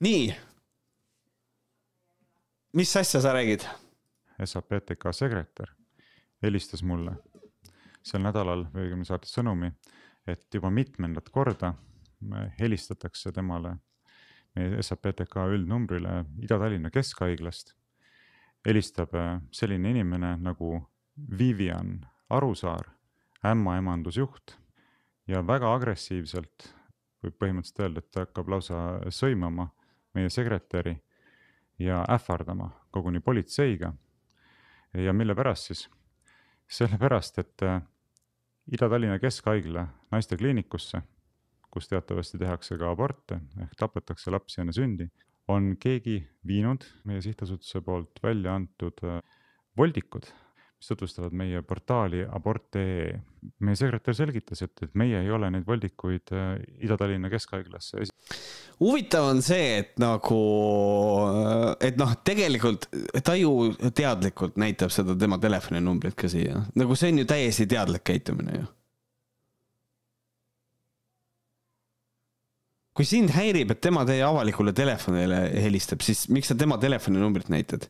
nii. mis asja sa räägid? SAPTK sekretär helistas mulle sel nädalal või õigemini saatis sõnumi, et juba mitmendat korda helistatakse temale meie SAPTK üldnumbrile Ida-Tallinna Keskhaiglast. helistab äh, selline inimene nagu Vivian Arusaar, ämmaemandusjuht ja väga agressiivselt võib põhimõtteliselt öelda, et ta hakkab lausa sõimama meie sekretäri ja ähvardama koguni politseiga. ja mille pärast siis? sellepärast, et äh, Ida-Tallinna Keskhaigla naistekliinikusse, kus teatavasti tehakse ka aborte ehk tapetakse lapsi enne sündi, on keegi viinud meie sihtasutuse poolt välja antud äh, voldikud, mis tutvustavad meie portaali abort.ee. meie sekretär selgitas, et, et meie ei ole neid voldikuid äh, Ida-Tallinna Keskhaiglasse huvitav on see, et nagu, et noh, tegelikult ta ju teadlikult näitab seda tema telefoninumbrit ka siia, nagu see on ju täiesti teadlik käitumine ju. kui sind häirib, et tema teie avalikule telefonile helistab, siis miks sa tema telefoninumbrit näitad?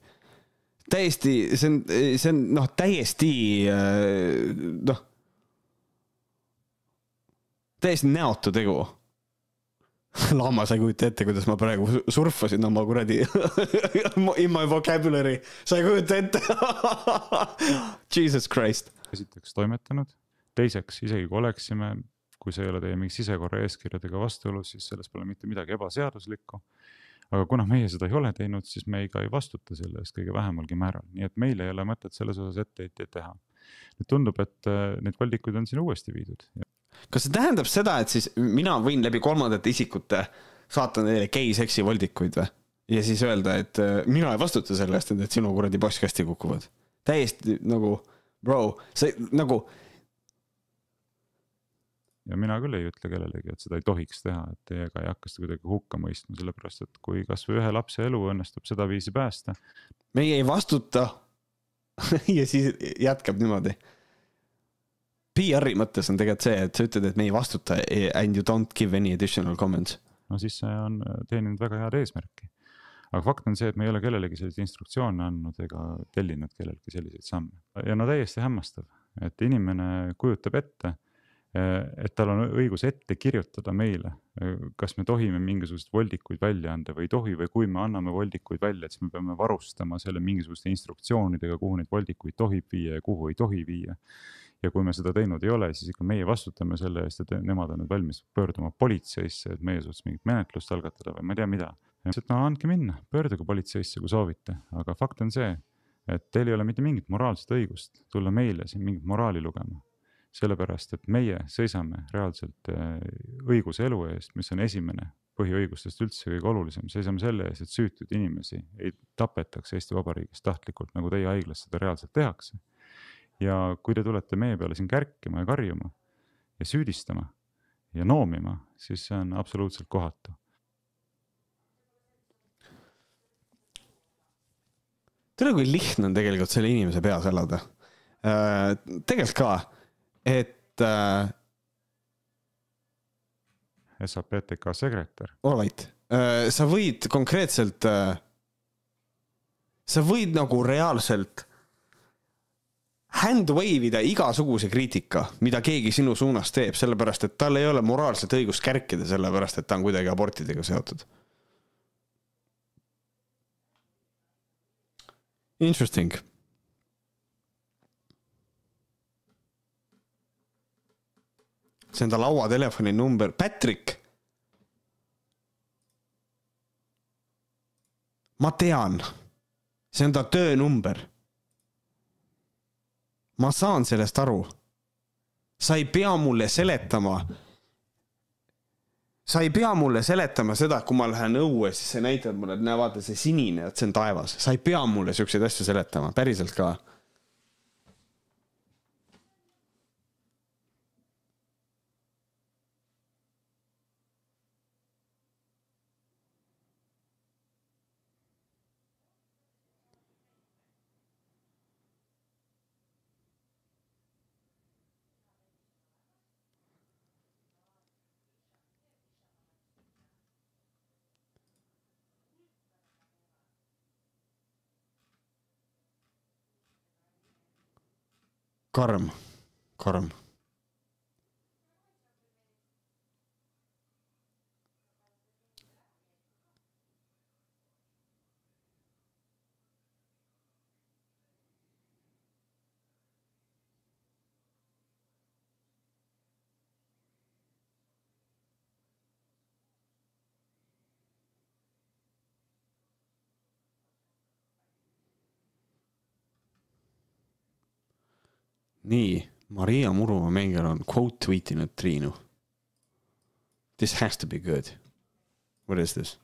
täiesti, see on, see on noh, täiesti noh, täiesti näotu tegu Lama, sa ei kujuta ette, kuidas ma praegu surfasin oma kuradi in my vocabulary, sa ei kujuta ette. Jesus Christ. esiteks toimetanud, teiseks, isegi kui oleksime, kui see ei ole teie mingi sisekorra eeskirjadega vastuolus, siis selles pole mitte midagi ebaseaduslikku. Aga kuna meie seda ei ole teinud, siis me ka ei vastuta selle eest kõige vähemalgi määral, nii et meil ei ole mõtet selles osas etteheiteid teha. nüüd tundub, et äh, neid voldikuid on siin uuesti viidud. kas see tähendab seda, et siis mina võin läbi kolmandate isikute saata neile gei-seksi voldikuid või? ja siis öelda, et äh, mina ei vastuta selle eest, et need sinu kuradi postkasti kukuvad. täiesti nagu, bro, see nagu ja mina küll ei ütle kellelegi, et seda ei tohiks teha, et teiega ei hakka seda kuidagi hukka mõistma, sellepärast et kui kasvõi ühe lapse elu õnnestub sedaviisi päästa, meie ei vastuta. ja siis jätkab niimoodi. PR-i mõttes on tegelikult see, et sa ütled, et me ei vastuta and you don't give any additional comments. no siis see on äh, teeninud väga head eesmärki. aga fakt on see, et me ei ole kellelegi selliseid instruktsioone andnud ega tellinud kellelegi selliseid samme ja no täiesti hämmastav, et inimene kujutab ette, et tal on õigus ette kirjutada meile, kas me tohime mingisuguseid voldikuid välja anda või ei tohi või kui me anname voldikuid välja, et siis me peame varustama selle mingisuguste instruktsioonidega, kuhu neid voldikuid tohib viia ja kuhu ei tohi viia ja kui me seda teinud ei ole, siis ikka meie vastutame selle eest, et nemad on nüüd valmis pöörduma politseisse, et meie suhtes mingit menetlust algatada või ma ei tea mida. et no andke minna, pöörduge politseisse, kui soovite, aga fakt on see, et teil ei ole mitte mingit moraalset õigust tulla meile siin mingit moraali lugema. sellepärast, et meie seisame reaalselt äh, õiguse elu eest, mis on esimene põhiõigustest üldse kõige olulisem, seisame selle eest, et süütuid inimesi ei tapetaks Eesti Vabariigis tahtlikult, nagu teie haiglas seda reaalselt tehakse ja kui te tulete meie peale siin kärkima ja karjuma ja süüdistama ja noomima, siis see on absoluutselt kohatu. tere, kui lihtne on tegelikult selle inimese peas elada. tegelikult ka, et äh, SAPTK sekretär, all right, sa võid konkreetselt, sa võid nagu reaalselt hand wave ida igasuguse kriitika, mida keegi sinu suunas teeb, sellepärast et tal ei ole moraalset õigust kärkida, sellepärast et ta on kuidagi abortidega seotud. Interesting. see on ta lauatelefoni number, Patrick. ma tean, see on ta töönumber. ma saan sellest aru. sa ei pea mulle seletama. sa ei pea mulle seletama seda, et kui ma lähen õue, siis sa näitad mulle, et näe, vaata see sinine, et see on taevas. sa ei pea mulle siukseid asju seletama, päriselt ka karm, karm. nii, Maria Murumaa mängijal on quote tweetinud Triinu. This has to be good. What is this?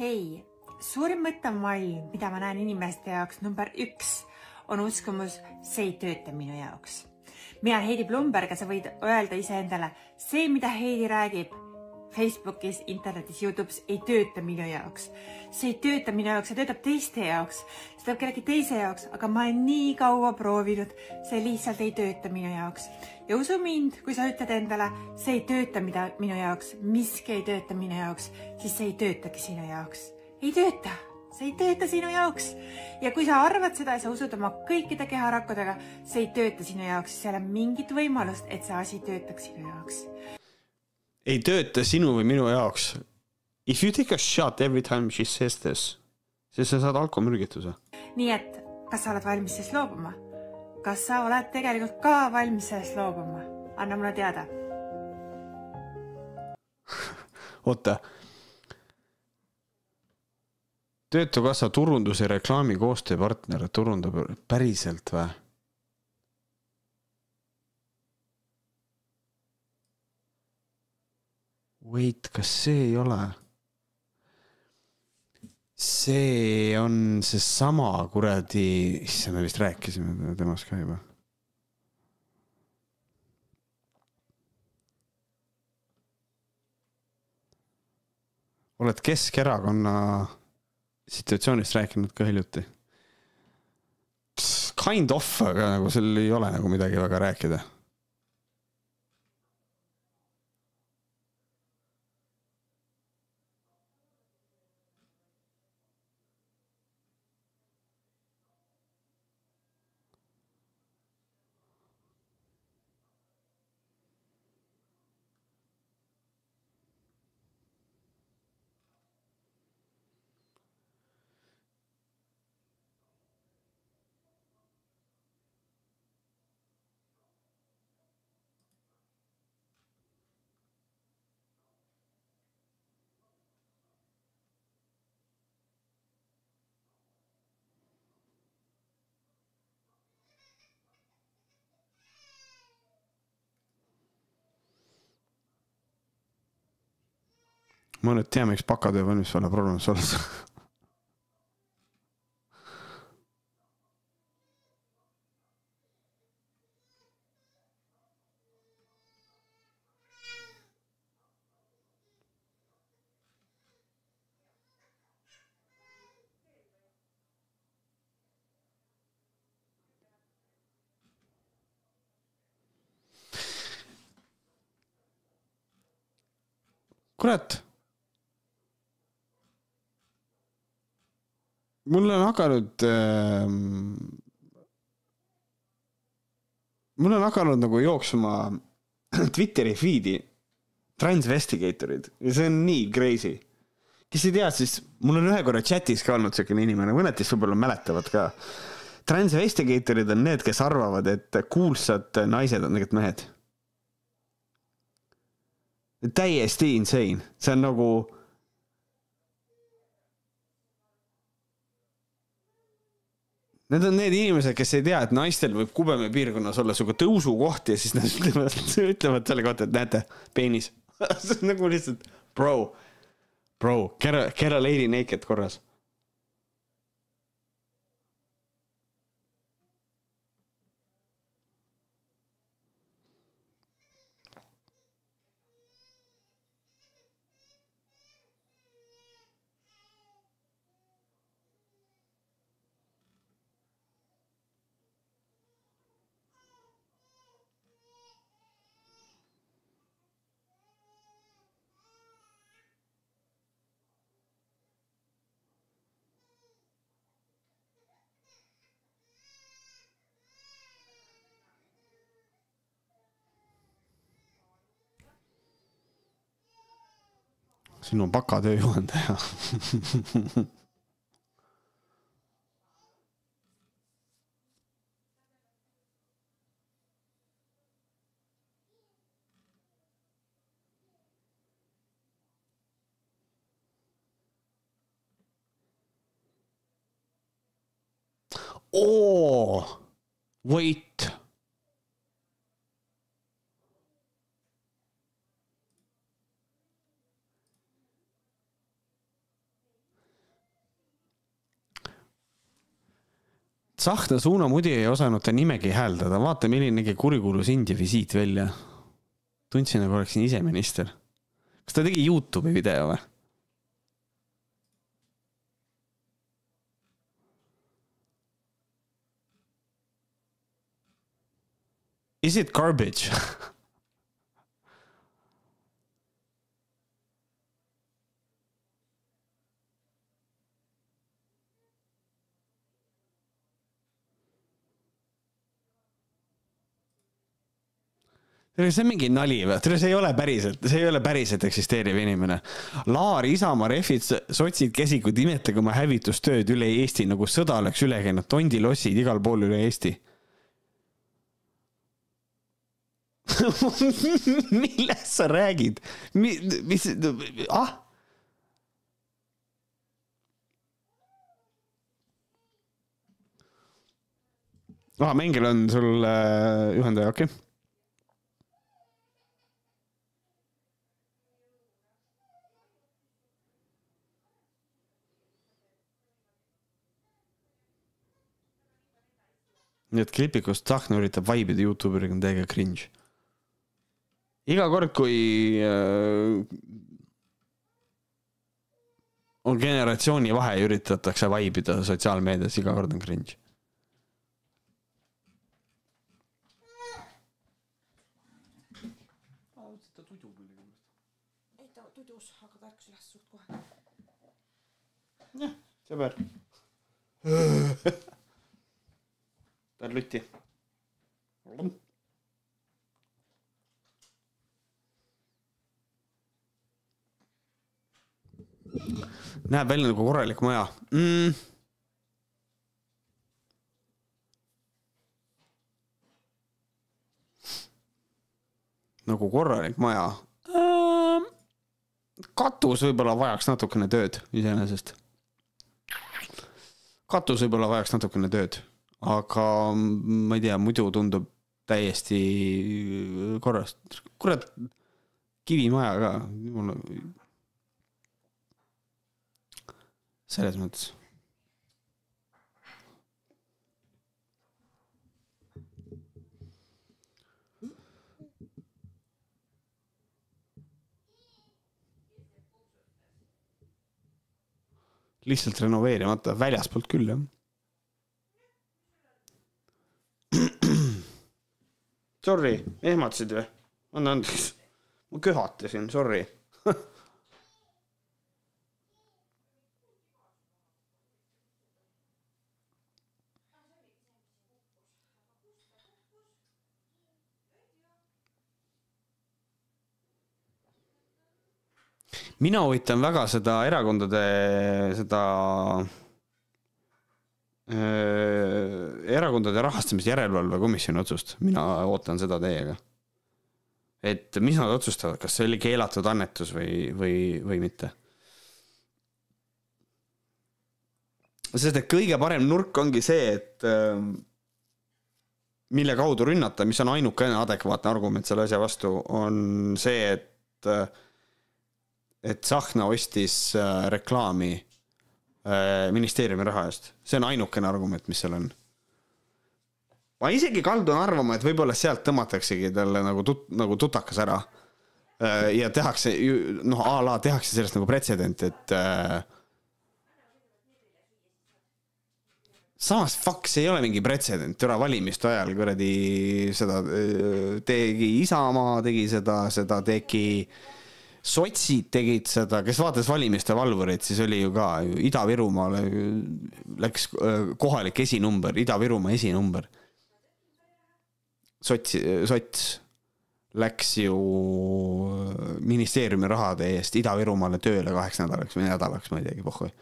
hei, suurim mõttemall, mida ma näen inimeste jaoks number üks, on uskumus, see ei tööta minu jaoks. mina Heidi Blumberg ja sa võid öelda iseendale, see, mida Heidi räägib Facebookis, internetis, Youtube'is ei tööta minu jaoks. see ei tööta minu jaoks, see töötab teiste jaoks, see töötab kellegi teise jaoks, aga ma olen nii kaua proovinud, see lihtsalt ei tööta minu jaoks. ja usu mind, kui sa ütled endale, see ei tööta mida minu jaoks, miski ei tööta minu jaoks, siis see ei töötagi sinu jaoks. ei tööta, see ei tööta sinu jaoks. ja kui sa arvad seda ja sa usud oma kõikide keharakkudega, see ei tööta sinu jaoks, siis ei ole mingit võimalust, et see asi töötaks sinu jaoks ei tööta sinu või minu jaoks. If you take a shot every time she says this, siis sa saad alkomürgituse. nii et kas sa oled valmis sellest loobuma? kas sa oled tegelikult ka valmis sellest loobuma? anna mulle teada. oota. töötukassa turundus- ja reklaami koostööpartner turundab päriselt või? Wait, kas see ei ole? see on seesama kuradi, issand, me vist rääkisime temast ka juba. oled Keskerakonna situatsioonist rääkinud ka hiljuti? Kind of, aga nagu seal ei ole nagu midagi väga rääkida ma nüüd tean, miks bakatöö valmis pole probleem olnud. kurat mul on hakanud äh,. mul on hakanud nagu jooksma Twitteri feed'i transvestigatorid ja see on nii crazy. kes ei tea, siis mul on ühe korra chatis ka olnud siukene inimene, mõned teist võib-olla mäletavad ka. Transvestigatorid on need, kes arvavad, et kuulsad naised on tegelikult mehed. täiesti insane, see on nagu Need on need inimesed, kes ei tea, et naistel võib Kubemäe piirkonnas olla sihuke tõusukoht ja siis nad ütlevad, ütlevad selle kohta, et näete, peenis. Nagu lihtsalt bro, bro, get a, get a lady naked korras sinu bakatöö juhendaja oo, wait Tsahkna suunamudi ei osanud ta nimegi hääldada, vaata, milline nägi kurikuulus India visiit välja. tundsin, nagu oleksin ise minister. kas ta tegi Youtube'i video või? Is it garbage tere, see on mingi nali või? tere, see ei ole päriselt, see ei ole päriselt eksisteeriv inimene. Laar, Isamaa, Refid, sotsid, kesikud, imetage oma hävitustööd üle Eesti, nagu sõda oleks üle käinud, tondilossid igal pool üle Eesti millest sa räägid? Mi-, mis, ah? ah, Mengel on sul äh, juhendaja, okei okay nii et klipikust Tsahkna üritab vaibida Youtuberiga on täiega cringe. iga kord, kui äh, on generatsioonivahe ja üritatakse vaibida sotsiaalmeedias, iga kord on cringe. tudus, aga ta sõber Pärluti. näeb välja nagu korralik maja mm.. nagu korralik maja ähm,. katus võib-olla vajaks natukene tööd iseenesest. katus võib-olla vajaks natukene tööd aga ma ei tea, muidu tundub täiesti korras. kurat, kivimaja ka, mul. selles mõttes. lihtsalt renoveerimata, väljaspoolt küll jah Sorry, ehmatasid või? anna andeks. ma köhatasin, sorry mina huvitan väga seda erakondade, seda erakondade rahastamise järelevalve komisjoni otsust, mina ootan seda täiega. et mis nad otsustavad, kas see oli keelatud annetus või, või, või mitte. sest et kõige parem nurk ongi see, et äh, mille kaudu rünnata, mis on ainukene adekvaatne argument selle asja vastu, on see, et äh, et Tsahkna ostis äh, reklaami äh, ministeeriumi raha eest, see on ainukene argument, mis seal on. ma isegi kaldun arvama, et võib-olla sealt tõmmataksegi talle nagu tut-, nagu tutakas ära. Äh, ja tehakse ju noh, a la tehakse sellest nagu pretsedent, et äh, samas fuck, see ei ole mingi pretsedent, türa valimiste ajal kuradi seda äh, tegi Isamaa, tegi seda, seda tegi sotsid tegid seda, kes vaatas valimiste valvureid, siis oli ju ka Ida-Virumaale läks äh, kohalik esinumber, Ida-Virumaa esinumber. sots, sots läks ju äh, ministeeriumi rahade eest Ida-Virumaale tööle kaheks nädalaks või nädalaks, ma ei teagi, pohhui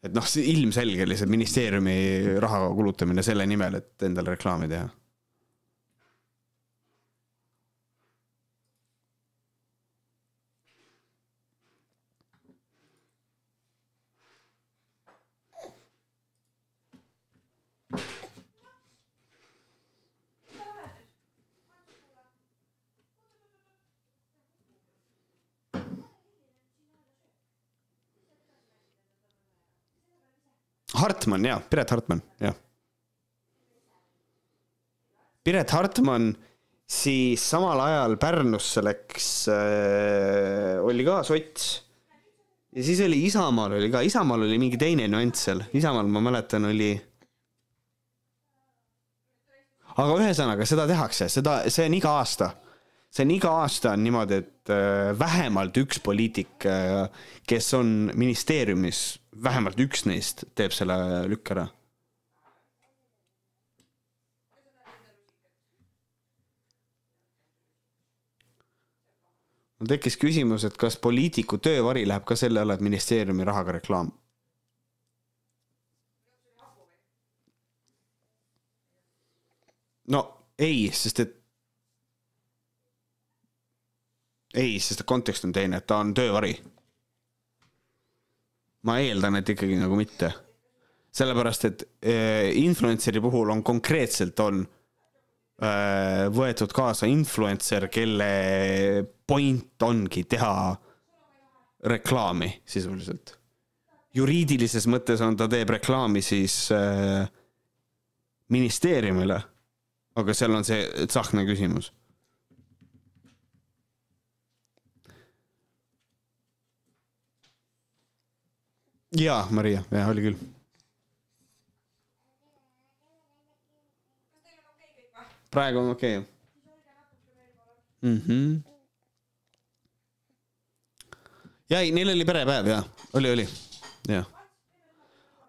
et noh, see ilmselge lihtsalt ministeeriumi raha kulutamine selle nimel, et endale reklaami teha. Hartman, jaa, Piret Hartman, jah. Piret Hartman siis samal ajal Pärnusse läks äh,, oli ka sots. ja siis oli Isamaal oli ka, Isamaal oli mingi teine nüanss seal, Isamaal ma mäletan, oli. aga ühesõnaga, seda tehakse, seda, see on iga aasta see on iga aasta on niimoodi, et äh, vähemalt üks poliitik, äh, kes on ministeeriumis, vähemalt üks neist teeb selle lükke ära. mul tekkis küsimus, et kas poliitiku töövari läheb ka selle alla, et ministeeriumi rahaga reklaam no ei, sest et ei, sest kontekst on teine, et ta on töövari. ma eeldan, et ikkagi nagu mitte. sellepärast, et äh, influencer'i puhul on konkreetselt on äh, võetud kaasa influencer, kelle point ongi teha reklaami sisuliselt. juriidilises mõttes on, ta teeb reklaami siis äh, ministeeriumile. aga seal on see tsahkna küsimus jaa, Maria, jaa, oli küll. praegu on okei okay. mm. -hmm. ja ei, neil oli perepäev ja, oli, oli, jah.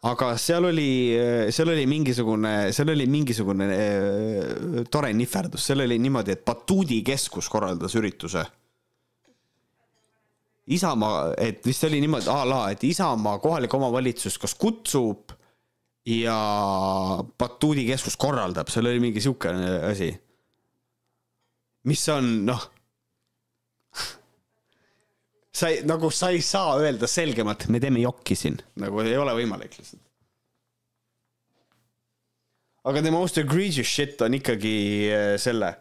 aga seal oli, seal oli mingisugune, seal oli mingisugune äh, tore nihverdus, seal oli niimoodi, et Batuudi keskus korraldas ürituse Isamaa, et vist oli niimoodi a la, et Isamaa kohalik omavalitsus kas kutsub ja Batuudi keskus korraldab, seal oli mingi siukene asi. mis on noh sa ei, nagu sa ei saa öelda selgemalt, me teeme jokki siin, nagu ei ole võimalik lihtsalt. aga the most egregious shit on ikkagi äh, selle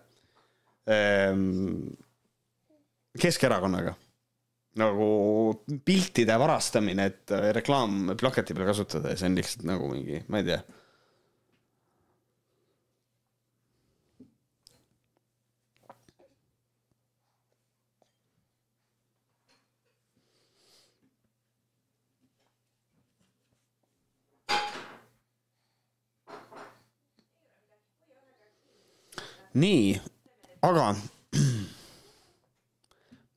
ähm, Keskerakonnaga nagu piltide varastamine, et äh, reklaamplakati peal kasutada ja see on lihtsalt nagu mingi, ma ei tea. nii, aga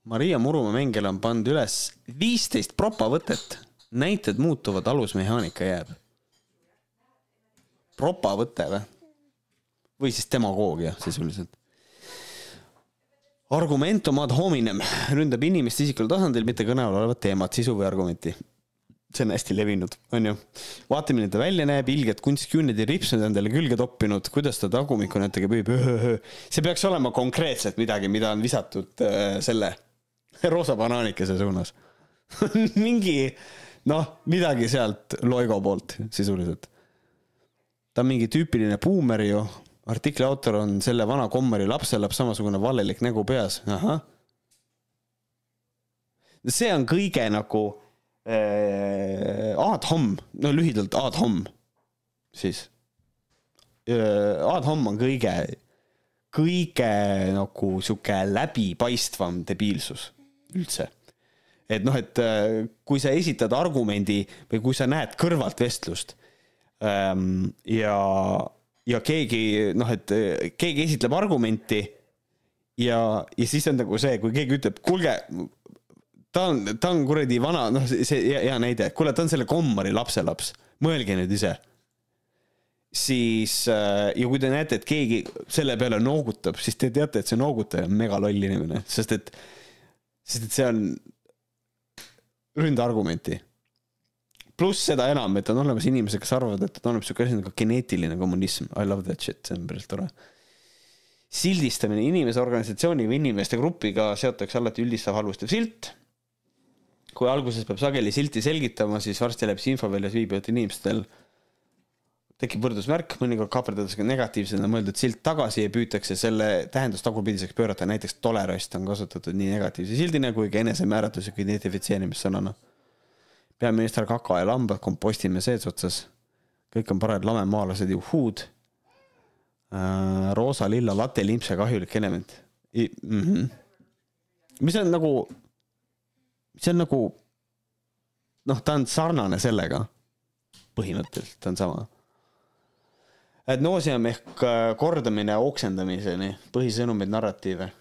Maria Murumaa mängijale on pandud üles viisteist propavõtet, näited muutuvad, alusmehaanika jääb. propavõte või? või siis demagoogia sisuliselt. Argumentum ad hominem ründab inimest isiklikul tasandil, mitte kõne all olevat teemat, sisu või argumenti. see on hästi levinud, on ju. vaata, milline ta välja näeb, ilged kunstküüned ja ripsmed endale külge toppinud, kuidas ta tagumikku näitega püüab. see peaks olema konkreetselt midagi, mida on visatud äh, selle roosa banaanikese suunas mingi, noh, midagi sealt Loigo poolt sisuliselt. ta on mingi tüüpiline buumer ju, artikli autor on selle vana kommari lapselaps, samasugune valelik nägu peas, ahah. see on kõige nagu äh, ad hom, no lühidalt ad hom siis äh,. ad hom on kõige, kõige nagu sihuke läbipaistvam debiilsus üldse et noh, et äh, kui sa esitad argumendi või kui sa näed kõrvalt vestlust ähm, ja, ja keegi noh, et äh, keegi esitleb argumenti ja, ja siis on nagu see, kui keegi ütleb, kuulge, ta on, ta on kuradi vana, noh, see hea, näide, kuule, ta on selle kommari lapselaps, mõelge nüüd ise. siis äh, ja kui te näete, et keegi selle peale noogutab, siis te teate, et see noogutaja on megaloll inimene, sest et, sest et see on ründeargumenti. pluss seda enam, et on olemas inimesed, kes arvavad, et on olemas siuke asi nagu geneetiline kommunism, I love that shit, see on päris tore. sildistamine inimese, organisatsiooni või inimeste grupiga seotakse alati üldistav halvustav silt. kui alguses peab sageli silti selgitama, siis varsti läheb see infoväljas viibivatel inimestel tekib võrdusmärk, mõnikord kaaperdatakse negatiivsena mõeldud silt tagasi ja püütakse selle tähendust tagurpidiseks pöörata, näiteks tolerast on kasutatud nii negatiivse sildina kui ka enesemääratlusega identifitseerimissõnana. peaminister Kaka ja lambad kompostimees eesotsas. kõik on parajad lamemaalased ja uhuud. roosa, lilla latte limpse kahjulik element. Mm -hmm. mis on nagu, see on nagu noh, ta on sarnane sellega põhimõtteliselt on sama et nauseam ehk äh, kordamine oksendamiseni, põhisõnumeid, narratiive.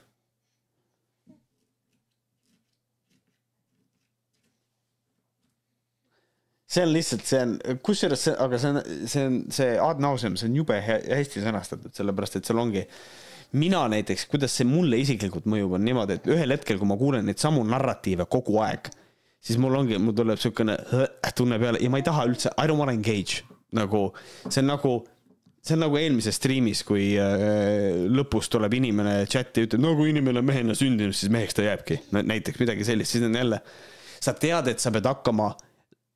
see on lihtsalt, see on, kusjuures see, aga see on, see on see ad nauseam, see on jube hästi sõnastatud, sellepärast et seal ongi mina näiteks, kuidas see mulle isiklikult mõjub, on niimoodi, et ühel hetkel, kui ma kuulen neid samu narratiive kogu aeg, siis mul ongi, mul tuleb siukene tunne peale ja ma ei taha üldse, I don't wanna engage nagu see on nagu see on nagu eelmises striimis, kui äh, lõpus tuleb inimene chati ja ütleb, no kui inimene on mehena sündinud, siis meheks ta jääbki no,. näiteks midagi sellist, siis on jälle, sa tead, et sa pead hakkama,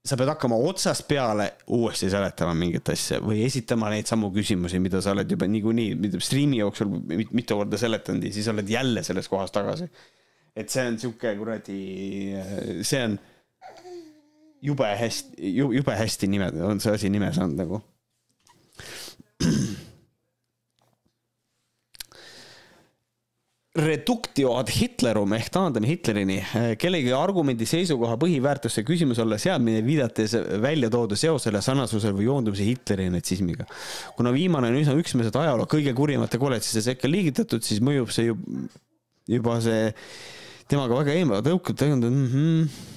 sa pead hakkama otsast peale uuesti seletama mingit asja või esitama neid samu küsimusi, mida sa oled juba niikuinii, mida striimi jooksul mit- mitu korda seletanud ja siis oled jälle selles kohas tagasi. et see on sihuke kuradi, see on jube hästi, jube hästi nime, on see asi nime saanud nagu reductio ad Hitlerum ehk taandamine Hitlerini, kellegi argumendi seisukoha põhiväärtuste küsimuse alla seadmine, viidates välja toodud seosele, sarnasusele või joondumise Hitleri natsismiga. kuna viimane on üsna üksmeelselt ajaloo kõige kurjemate koledžite sekka liigitatud, siis mõjub see ju juba see temaga väga eemale tõukub, tegelikult mm -hmm.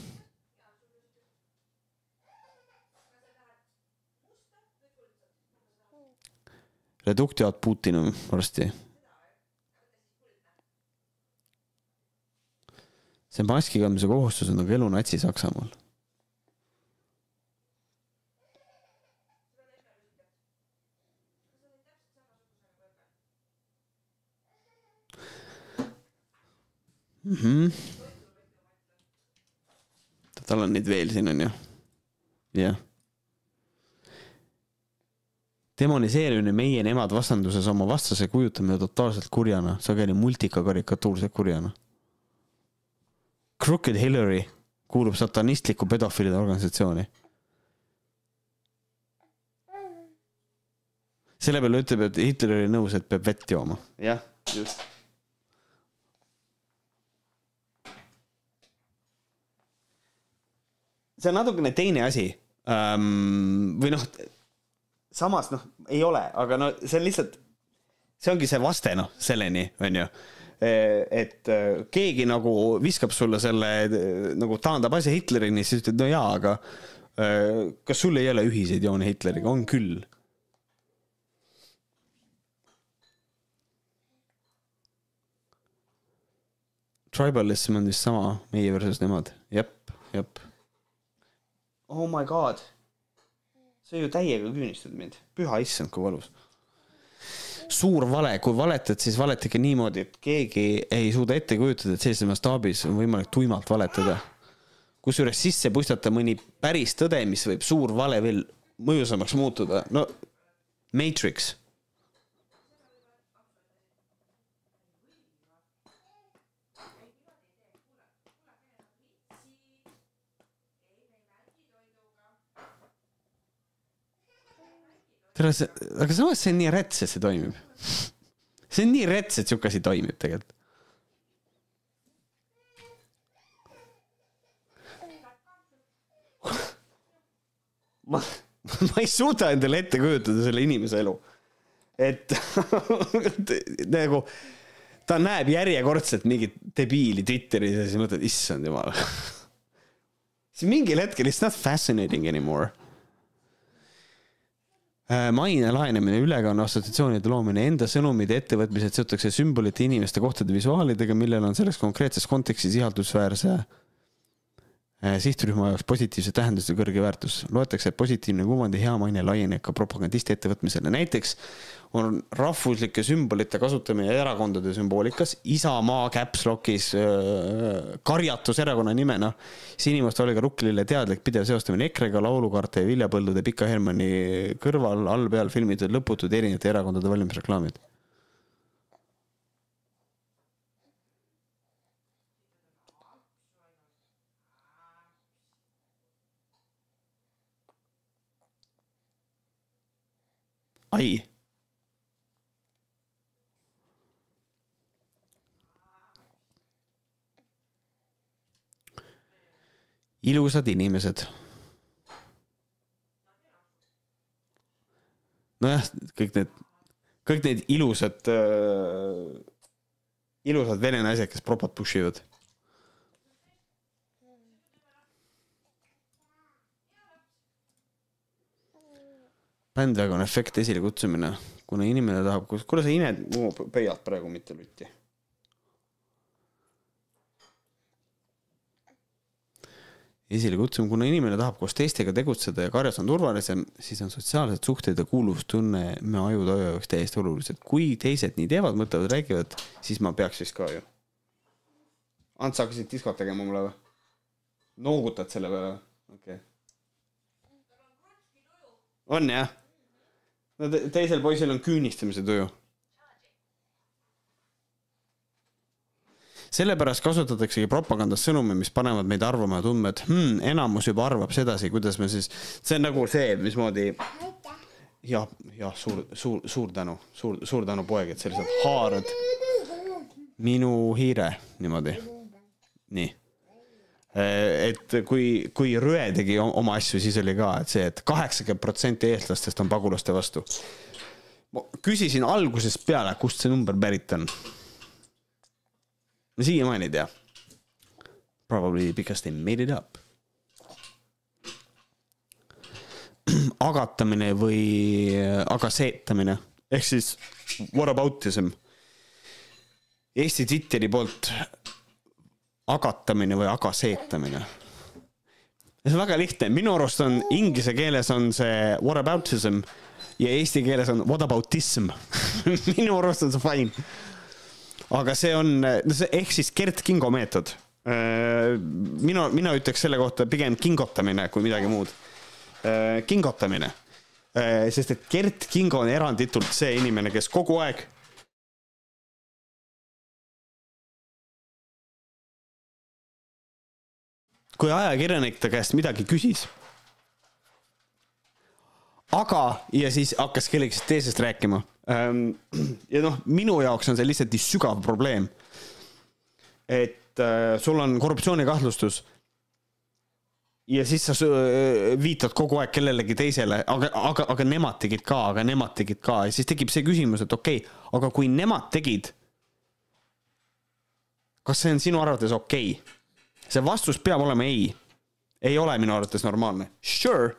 Reductio ad Putinum varsti see maski kandmise kohustus on nagu elu Natsi-Saksamaal. mm. -hmm. tal on neid veel siin on ju, jah. Demoniseerimine meie nemad vastanduses oma vastase kujutamine totaalselt kurjana, sageli multika karikatuurse kurjana Crooked Hillary kuulub satanistliku pedofiilide organisatsiooni. selle peale ütleb, et Hitler oli nõus, et peab vett jooma. jah, just. see on natukene teine asi ähm,. või noh, samas noh, ei ole, aga no see on lihtsalt, see ongi see vaste noh, selleni on ju et äh, keegi nagu viskab sulle selle äh, nagu taandab asja Hitlerini, siis ütled, no jaa, aga kas sul ei ole ühiseid joone Hitleriga, on küll. Tribalism on vist sama, meie versus nemad, jep, jep. Oh my god, sa ju täiega küünistad mind, püha issand, kui valus suur vale, kui valetad, siis valetage niimoodi, et keegi ei suuda ette kujutada, et sellises mastaabis on võimalik tuimalt valetada. kusjuures sisse puistata mõni päris tõde, mis võib suur vale veel mõjusamaks muutuda, no Matrix. tere, see, aga samas see on nii rets, et see toimib. see on nii rets, et sihuke asi toimib tegelikult. ma, ma ei suuda endale ette kujutada selle inimese elu. et nagu ta näeb järjekordselt mingit debiili Twitteris ja siis mõtled, issand jumal. siis mingil hetkel it's not fascinating anymore. Äh, maine laenemine, ülekanne, assotsiatsioonide loomine, enda sõnumid ja ettevõtmised seotakse sümbolite, inimeste, kohtade visuaalidega, millel on selles konkreetses kontekstis ihaldusväärse sihtrühma jaoks positiivse tähenduse kõrge väärtus. loetakse, et positiivne kuvand ja hea maine laieneb ka propagandisti ettevõtmisele. näiteks on rahvuslike sümbolite kasutamine erakondade sümboolikas, Isamaa caps lock'is äh, karjatus erakonna nimena, sinimust Olga Ruklile teadlik pidev seostamine EKRE-ga, laulukaarte ja viljapõldude Pika Hermanni kõrval all peal filmitud lõputud erinevate erakondade valimisreklaamid. Ai ilusad inimesed. nojah, kõik need, kõik need ilusad äh,, ilusad vene naised, kes propot push ivad. Bändvägon efekt esile kutsumine, kuna inimene tahab, kuule sa ined mu pöialt praegu mitte lutti esile kutsuma, kuna inimene tahab koos teistega tegutseda ja karjas on turvalisem, siis on sotsiaalsed suhted ja kuuluvustunne me ajude jaoks täiesti olulised. kui teised nii teevad, mõtlevad, räägivad, siis ma peaks vist ka ju. Ants, hakkasid diskot tegema mulle või? noogutad selle peale või? okei okay.. on jah? No te teisel poisil on küünistamise tuju sellepärast kasutataksegi propagandas sõnumeid, mis panevad meid arvama ja tundma, et hmm, enamus juba arvab sedasi, kuidas me siis, see on nagu see, mismoodi. jah, jah, suur, suur, suur tänu, suur, suur tänu, poeg, et sa lihtsalt haarad minu hiire niimoodi. nii. Et kui, kui Rõe tegi oma asju, siis oli ka, et see et, et kaheksakümmend protsenti eestlastest on pagulaste vastu. ma küsisin algusest peale, kust see number pärit on ma siiamaani ei tea. Probably because they made it up. agatamine või agaseetamine ehk siis whataboutism. Eesti Twitteri poolt agatamine või agaseetamine. see on väga lihtne, minu arust on inglise keeles on see whataboutism ja eesti keeles on whataboutism. minu arust on see fine aga see on, no see ehk siis Gert Kingo meetod. mina, mina ütleks selle kohta pigem kingotamine kui midagi muud. kingotamine, sest et Gert Kingo on eranditult see inimene, kes kogu aeg kui ajakirjanik ta käest midagi küsis, aga, ja siis hakkas kellegi teisest rääkima. ja noh, minu jaoks on see lihtsalt nii sügav probleem. et äh, sul on korruptsioonikahtlustus. ja siis sa su- viitad kogu aeg kellelegi teisele, aga, aga, aga nemad tegid ka, aga nemad tegid ka ja siis tekib see küsimus, et okei okay,, aga kui nemad tegid, kas see on sinu arvates okei okay?? See vastus peab olema ei. ei ole minu arvates normaalne. Sure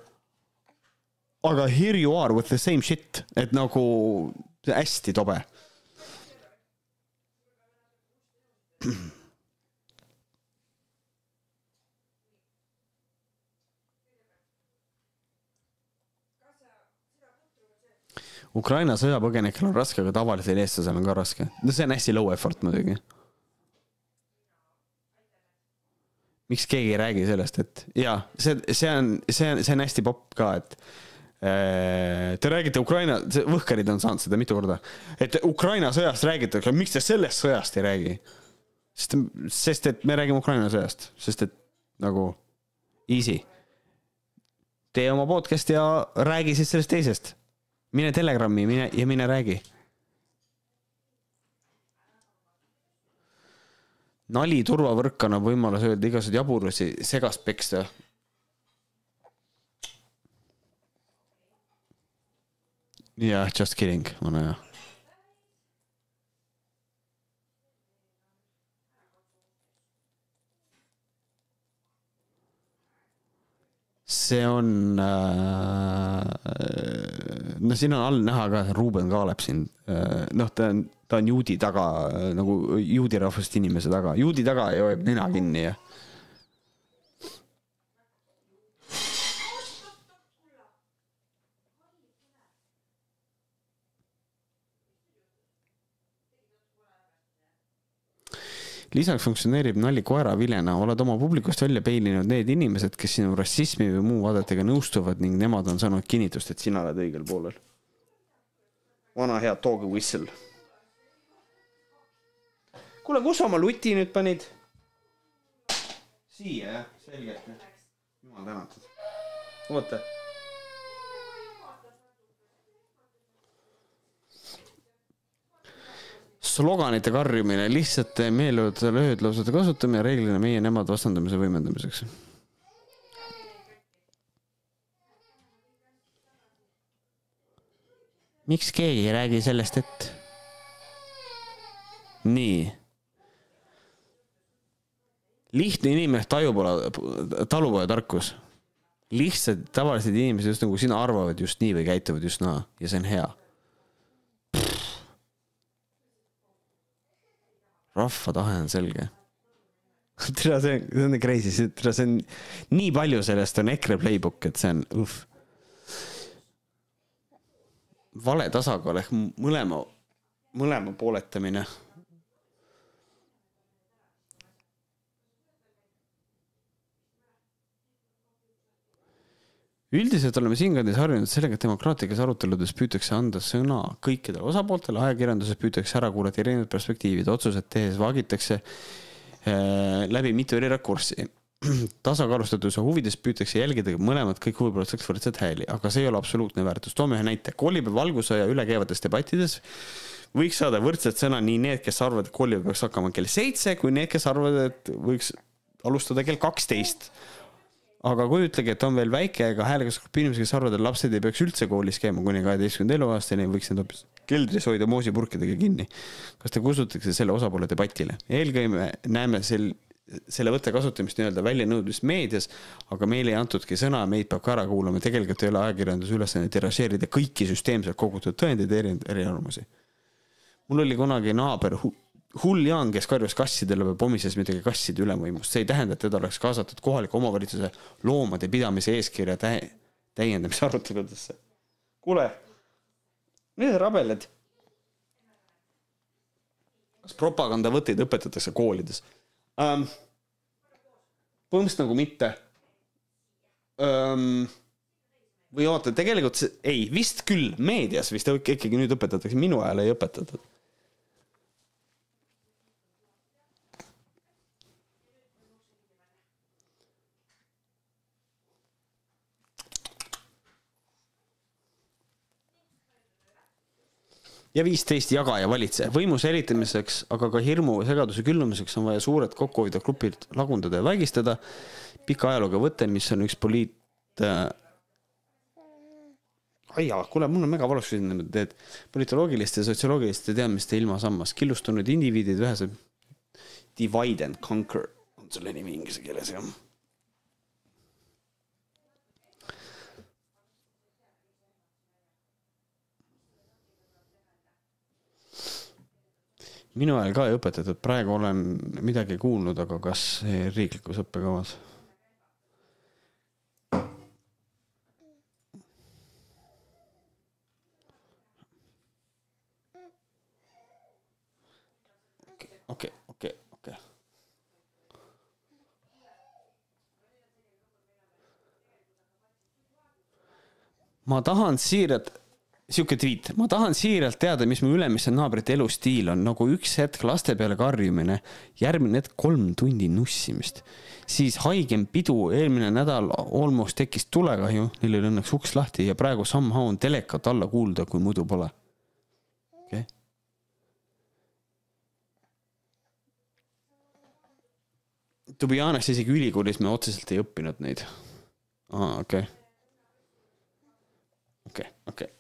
aga here you are with the same shit, et nagu hästi tobe. Ukraina sõjapõgenikel on raske, aga tavalisel eestlasel on ka raske. no see on hästi low effort muidugi. Miks keegi ei räägi sellest, et ja see, see on, see on, see on hästi popp ka, et äh, Te räägite Ukraina, Võhkarid on saanud seda mitu korda, et Ukraina sõjast räägitakse, miks te sellest sõjast ei räägi? sest, sest et me räägime Ukraina sõjast, sest et nagu easy. tee oma podcast ja räägi siis sellest teisest. mine Telegrami, mine ja mine räägi nali turvavõrk annab võimaluse öelda igasuguseid jaburusi, segast peksta. jah, just kidding, vana hea. see on äh,, no siin on all näha ka Ruuben Kaalep siin, noh, ta on, ta on juudi taga nagu juudi rahvust inimese taga, juudi taga hoiab nina kinni ja. lisaks funktsioneerib nali koeraviljana, oled oma publikust välja peilinud need inimesed, kes sinu rassismi või muu vaadetega nõustuvad ning nemad on saanud kinnitust, et sina oled õigel poolel. vana hea dog whistle. kuule, kus sa oma luti nüüd panid? siia jah, selge. jumal tänatud. oota. sloganite karjumine, lihtsate meelevaldade löödlausade kasutamine, reeglina meie-nemad vastandamise võimendamiseks. miks keegi ei räägi sellest, et? nii. Lihtne inimene tajupala, talupojatarkus. lihtsad tavalised inimesed, just nagu sina, arvavad just nii või käituvad just naa ja see on hea rahva tahe on selge. tere, see on, see on crazy, see, tere, see on, nii palju sellest on EKRE playbook, et see on uhh. vale tasakaal ehk mõlema, mõlema pooletamine. Üldiselt oleme siinkandis harjunud sellega, et demokraatlikes aruteludes püütakse anda sõna kõikidele osapooltele, ajakirjanduses püütakse ära kuulata erinevad perspektiivid, otsused tehes vaagitakse äh, läbi mitu eri rakurssi. tasakaalustatuse huvides püütakse jälgida mõlemad kõik huvipooled saaks võrdselt hääli, aga see ei ole absoluutne väärtus. toome ühe näite, koolipäev valgusaja üle käivates debattides võiks saada võrdset sõna nii need, kes arvavad, et koolipäev peaks hakkama kell seitse, kui need, kes arvavad, et võiks alustada kell kaksteist aga kujutlege, et on veel väike ega häälekasvusgrupp inimesi, kes arvavad, et lapsed ei peaks üldse koolis käima kuni kaheteistkümnenda eluaastani, võiks need hoopis keldris hoida moosipurkidega kinni. kas te kutsutakse selle osapoole debatile? eelkõige näeme sel, selle võtte kasutamist nii-öelda väljanõudmist meedias, aga meile ei antudki sõna, meid peab ka ära kuulama, tegelikult ei ole ajakirjanduse ülesanne tiražeerida kõiki süsteemselt kogutud tõendeid erinevaid eriarvamusi. mul oli kunagi naaber Jaan, kes karjus kassidele või pomises midagi kasside ülemvõimust, see ei tähenda, et teda oleks kaasatud kohaliku omavalitsuse loomade pidamise eeskirja tä-, täiendamise aruteludesse. kuule, need rabeled. kas propagandavõtteid õpetatakse koolides um,? põhimõtteliselt nagu mitte um,. või oota, tegelikult see, ei, vist küll, meedias vist ikkagi nüüd õpetatakse, minu ajal ei õpetatud ja viisteist jaga ja valitse. võimu säilitamiseks, aga ka hirmu ja segaduse külvamiseks on vaja suured kokkuhoidvad grupid lagundada ja vaigistada. pika ajalooga võte, mis on üks poliit äh.... aia, kuule, mul on mega valus küsida, et politoloogiliste ja sotsioloogiliste teadmiste ilmasammas, killustunud indiviidid üheselt. Divide and conquer on selle nimi inglise keeles jah minu ajal ka ei õpetatud, praegu olen midagi kuulnud, aga kas riiklikus õppekavas? okei okay,, okei okay,, okei okay.. ma tahan siiralt sihuke tweet, ma tahan siiralt teada, mis mu ülemiste naabrite elustiil on, nagu üks hetk laste peale karjumine, järgmine hetk kolm tundi nussimist, siis haigem pidu, eelmine nädal almost tekkis tulekahju, neil oli õnneks uks lahti ja praegu somehow on telekat alla kuulda, kui muidu pole. okei okay.. To be honest, isegi ülikoolis me otseselt ei õppinud neid. aa, okei. okei, okei, okei, okei.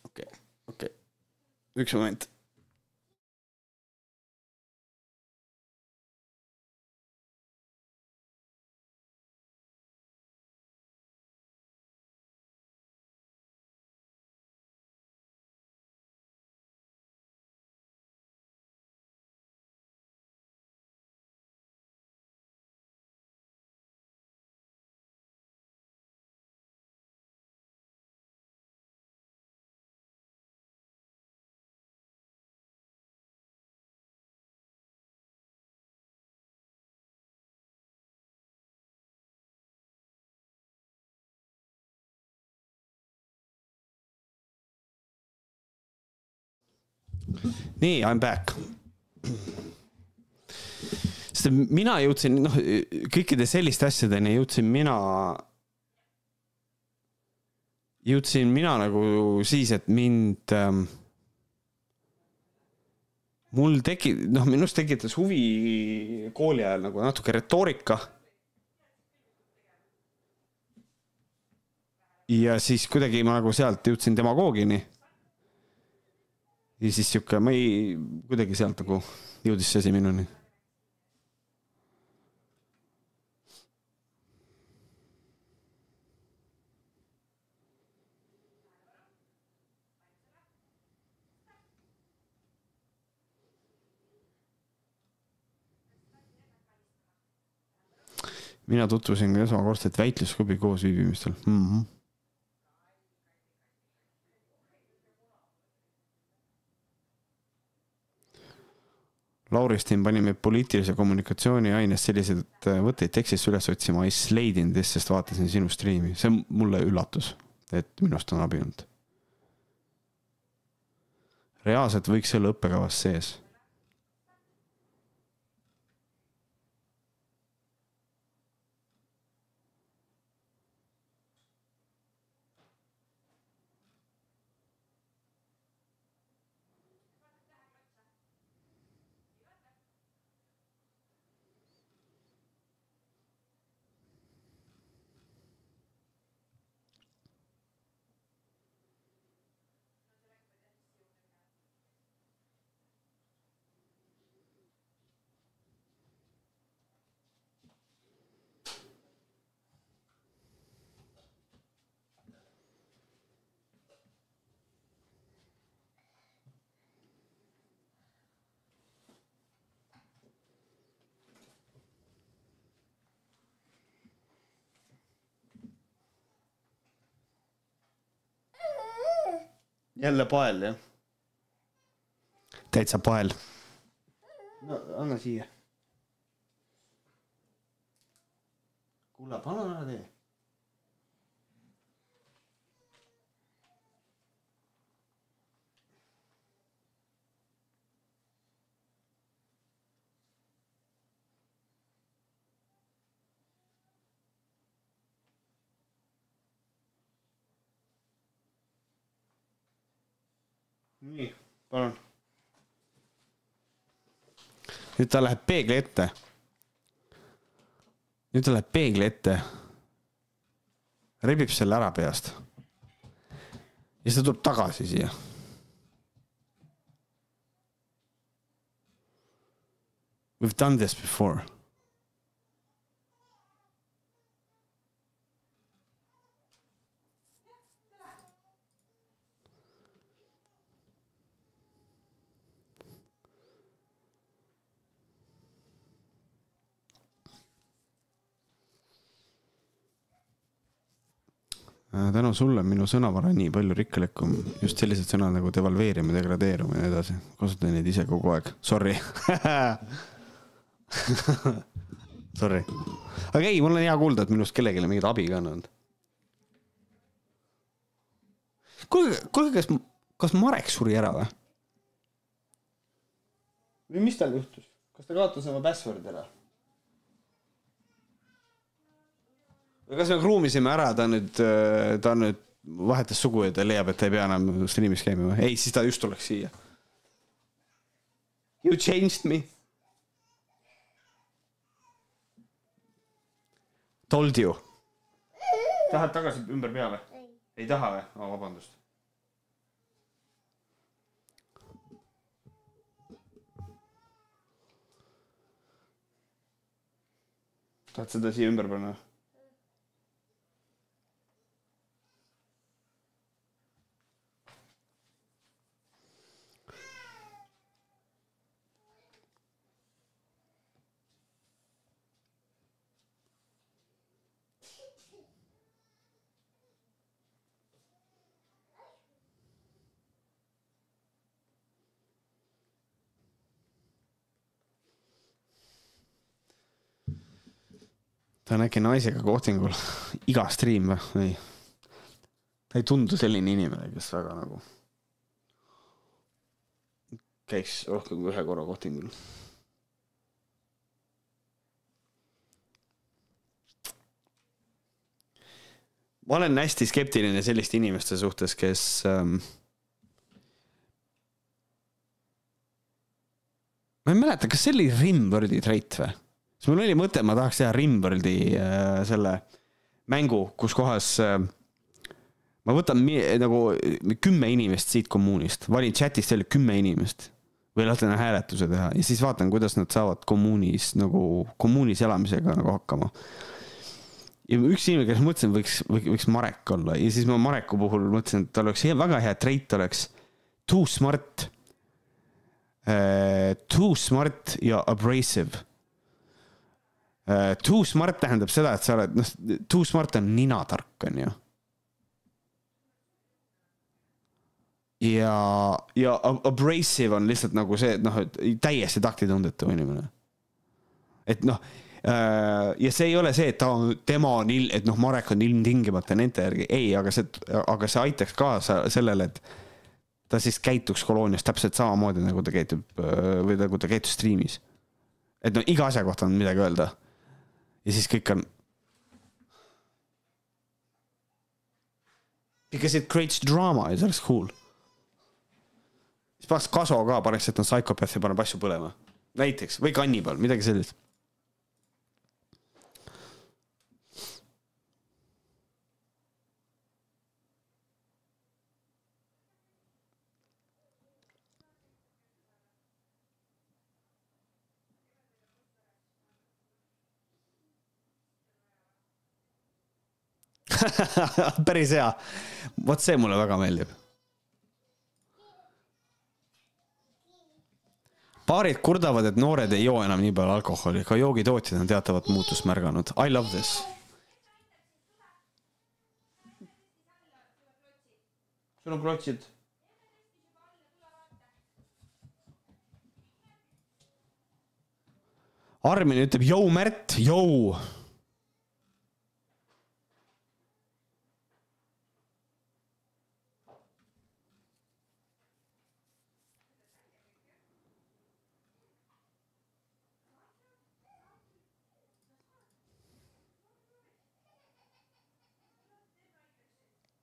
Üks moment. nii, I m back. sest mina jõudsin, noh, kõikide selliste asjadeni jõudsin mina, jõudsin mina nagu siis, et mind ähm, mul teki-, noh, minus tekitas huvi kooli ajal nagu natuke retoorika. ja siis kuidagi ma nagu sealt jõudsin demagoogini ja siis sihuke, ma ei, kuidagi sealt nagu jõudis see asi minuni. mina tutvusin ka esmakordselt väitlusklubi koosviibimistel mm. -hmm. Lauristin pani meid poliitilise kommunikatsiooni aines selliseid äh, võtteid tekstist üles otsima, I slayed in this, sest vaatasin sinu striimi, see on mulle üllatus, et minust on abi olnud. reaalselt võiks olla õppekavas sees. Jälle pael jah? täitsa pael. no anna siia. kuule, palun ära tee. nii, palun. nüüd ta läheb peegli ette. nüüd ta läheb peegli ette. rebib selle ära peast. ja siis ta tuleb tagasi siia. We've done this before. Tänu sulle on minu sõnavara nii palju rikkalikum, just sellised sõnad nagu devalveerima, degradeeruma ja nii edasi. kasutan neid ise kogu aeg, sorry. Sorry, aga ei, mul on hea kuulda, et minust kellelegi mingit abi ka on olnud. kuulge, kuulge, kas, kas Marek suri ära või? või mis tal juhtus? kas ta kaotas oma password'i ära? Või kas me kruumisime ära, ta nüüd, ta nüüd vahetas sugu ja ta leiab, et ta ei pea enam striimis käima või? ei, siis ta just tuleks siia. You changed me. Told you. tahad tagasi ümber pea või? ei taha või oh,? vabandust. tahad seda siia ümber panna? Ta on äkki naisega kohtingul, iga stream või? ei. ta ei tundu selline inimene, kes väga nagu käiks rohkem kui ühe korra kohtingul. ma olen hästi skeptiline selliste inimeste suhtes, kes ähm, ma ei mäleta, kas see oli Rimwordi trait või? Siis mul oli mõte, ma tahaks teha Rimwordi äh, selle mängu, kus kohas äh, ma võtan nagu kümme inimest siit kommuunist, valin chat'ist välja kümme inimest või lasen hääletuse teha ja siis vaatan, kuidas nad saavad kommuunis nagu, kommuunis elamisega nagu hakkama. ja üks inimene, kes ma mõtlesin, võiks, võiks Marek olla ja siis ma Mareku puhul mõtlesin, et tal oleks hea, väga hea trait oleks too smart uh,, too smart ja abrasive. Too smart tähendab seda, et sa oled, noh, too smart on ninatark, on ju ja, ja ab- abrasive on lihtsalt nagu see, et noh, et täiesti taktitundetu inimene. et noh, ja see ei ole see, et ta on, tema on il-, et noh, Marek on ilmtingimata nende järgi, ei, aga see, aga see aitaks kaasa sellele, et ta siis käituks koloonias täpselt samamoodi, nagu ta käitub või nagu ta käitus striimis. et no iga asja kohta on midagi öelda. Ja siis kõik on. Because it creates drama ja see oleks cool siis paneks kaso ka, paneks, et on psychopath ja paneb asju põlema. näiteks või kannibal, midagi sellist. päris hea, vot see mulle väga meeldib paarid kurdavad, et noored ei joo enam nii palju alkoholi, ka joogitootjad on teatavat muutust märganud. I love this. sul on klotsid? Armin ütleb, jõu Märt, jõu.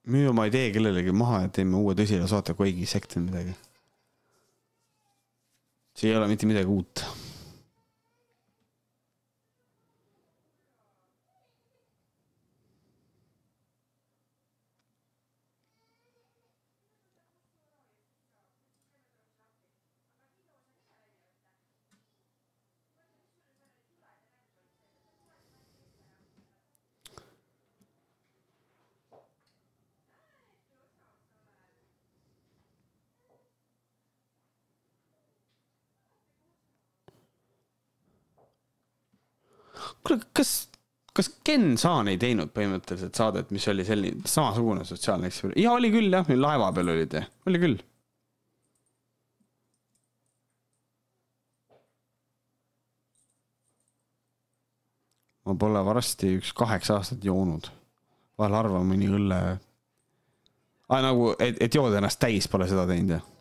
Müü oma idee kellelegi maha ja teeme uue tõsile saate Quake'i sekt või midagi. see ei ole mitte midagi uut. kuule, kas, kas Ken Saan ei teinud põhimõtteliselt saadet, mis oli selline samasugune sotsiaalne eksperiment? ja oli küll jah, laeva peal olid, oli küll. ma pole varsti üks kaheksa aastat joonud. vahel harva mõni õlle, aa, nagu, et, et jood ennast täis, pole seda teinud, jah?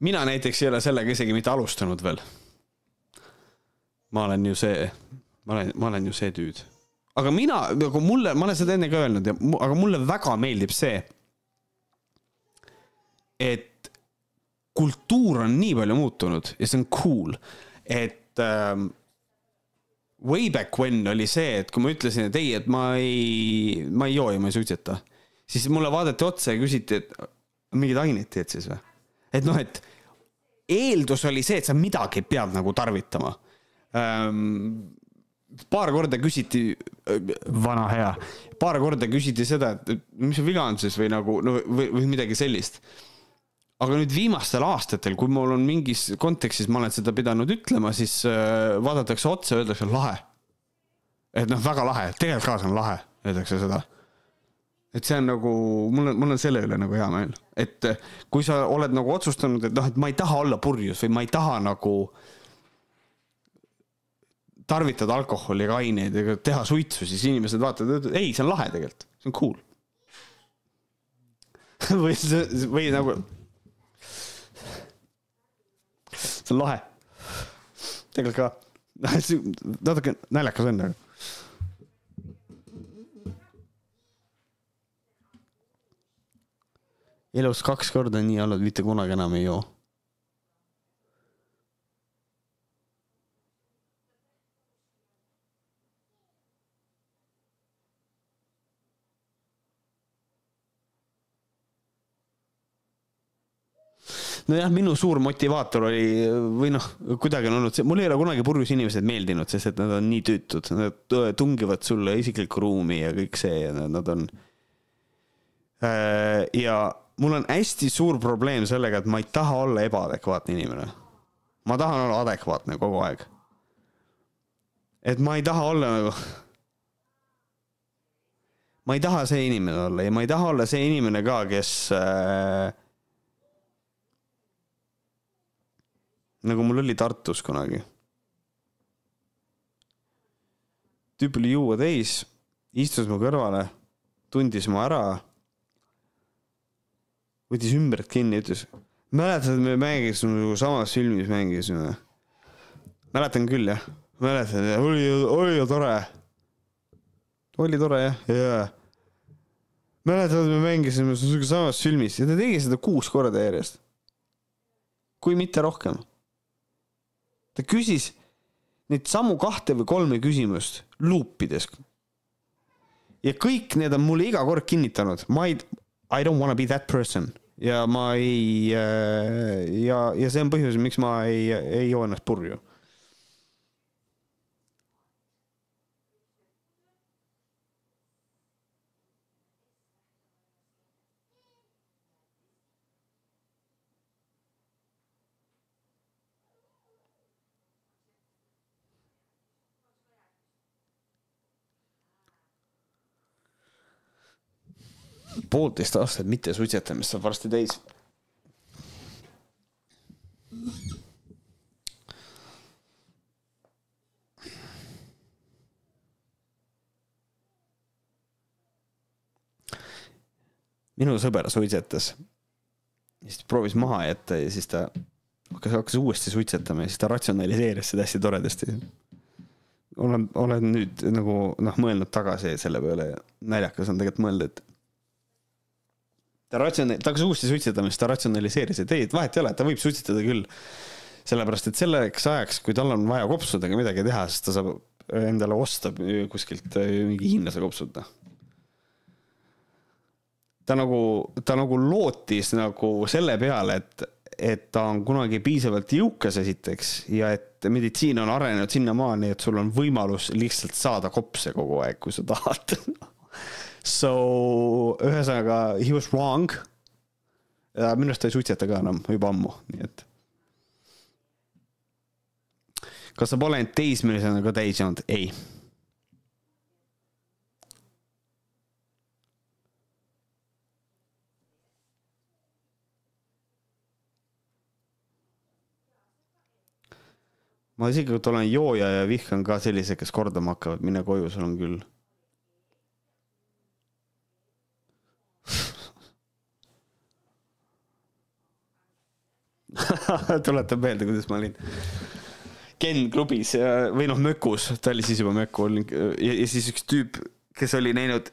Mina näiteks ei ole sellega isegi mitte alustanud veel. ma olen ju see, ma olen, ma olen ju see tüüd. aga mina, nagu mulle, ma olen seda enne ka öelnud ja, aga mulle väga meeldib see, et kultuur on nii palju muutunud ja see on cool, et ähm, way back when oli see, et kui ma ütlesin, et ei, et ma ei, ma ei joo ja ma ei suitseta, siis mulle vaadati otsa ja küsiti, et mingit ainet teed siis või? Et noh, et eeldus oli see, et sa midagi pead nagu tarvitama ähm,. paar korda küsiti, vana hea, paar korda küsiti seda, et mis sul viga on siis või nagu no või, või midagi sellist aga nüüd viimastel aastatel, kui mul on mingis kontekstis, ma olen seda pidanud ütlema, siis äh, vaadatakse otsa, öeldakse lahe. et noh, väga lahe, tegelikult ka see on lahe, öeldakse seda. et see on nagu, mul on, mul on selle üle nagu hea meel, et äh, kui sa oled nagu otsustanud, et noh, et ma ei taha olla purjus või ma ei taha nagu tarvitada alkoholi ega aineid ega teha suitsu, siis inimesed vaatavad, ütlevad ei, see on lahe tegelikult, see on cool. või või nagu see on lahe. tegelikult ka. natuke naljakas on, aga. Elus kaks korda nii olnud, mitte kunagi enam ei joo. nojah, minu suur motivaator oli või noh, kuidagi on olnud see, mul ei ole kunagi purjus inimesed meeldinud, sest et nad on nii tüütud, nad tungivad sulle isiklikku ruumi ja kõik see ja nad, on. ja mul on hästi suur probleem sellega, et ma ei taha olla ebaadekvaatne inimene. ma tahan olla adekvaatne kogu aeg. et ma ei taha olla nagu ma ei taha see inimene olla ja ma ei taha olla see inimene ka, kes äh, nagu mul oli Tartus kunagi. tüüp oli juua täis, istus mu kõrvale, tundis mu ära. Võttis ümbert kinni, ütles, mäletad, me mängisime nagu samas filmis mängisime. mäletan küll jah, mäletan, oli, oli ju tore. oli tore jah, jaa. mäletad, me mängisime samas filmis ja ta tegi seda kuus korda järjest. kui mitte rohkem ta küsis neid samu kahte või kolme küsimust luupides. ja kõik need on mulle iga kord kinnitanud, ma ei, I don't wanna be that person ja ma ei ja, ja see on põhjus, miks ma ei, ei joo ennast purju. Poolteist aastat mitte suitsetamist saab varsti täis. minu sõber suitsetas, siis ta proovis maha jätta ja siis ta hakkas, hakkas uuesti suitsetama ja siis ta ratsionaliseeris seda hästi toredasti. olen, olen nüüd nagu noh, mõelnud tagasi selle peale ja naljakas on tegelikult mõelda, et ta ratsiona-, ta hakkas uuesti suitsetama, siis ta ratsionaliseeris, et ei, et vahet ei ole, ta võib suitsetada küll. sellepärast, et selleks ajaks, kui tal on vaja kopsudega midagi teha, siis ta saab endale osta kuskilt mingi hiinlase kopsud, noh. ta nagu, ta nagu lootis nagu selle peale, et, et ta on kunagi piisavalt jõukas esiteks ja et meditsiin on arenenud sinnamaani, et sul on võimalus lihtsalt saada kopse kogu aeg, kui sa tahad So ühesõnaga he was wrong. minu arust ta ei suitseta ka enam juba ammu, nii et. kas sa pole end teismelisena ka täis joonud? ei. ma isiklikult olen jooja ja vihkan ka selliseid, kes kordama hakkavad, mine koju, sul on küll tuletab meelde, kuidas ma olin Ken klubis või noh, mökus, ta oli siis juba möku olnud ja, ja siis üks tüüp, kes oli näinud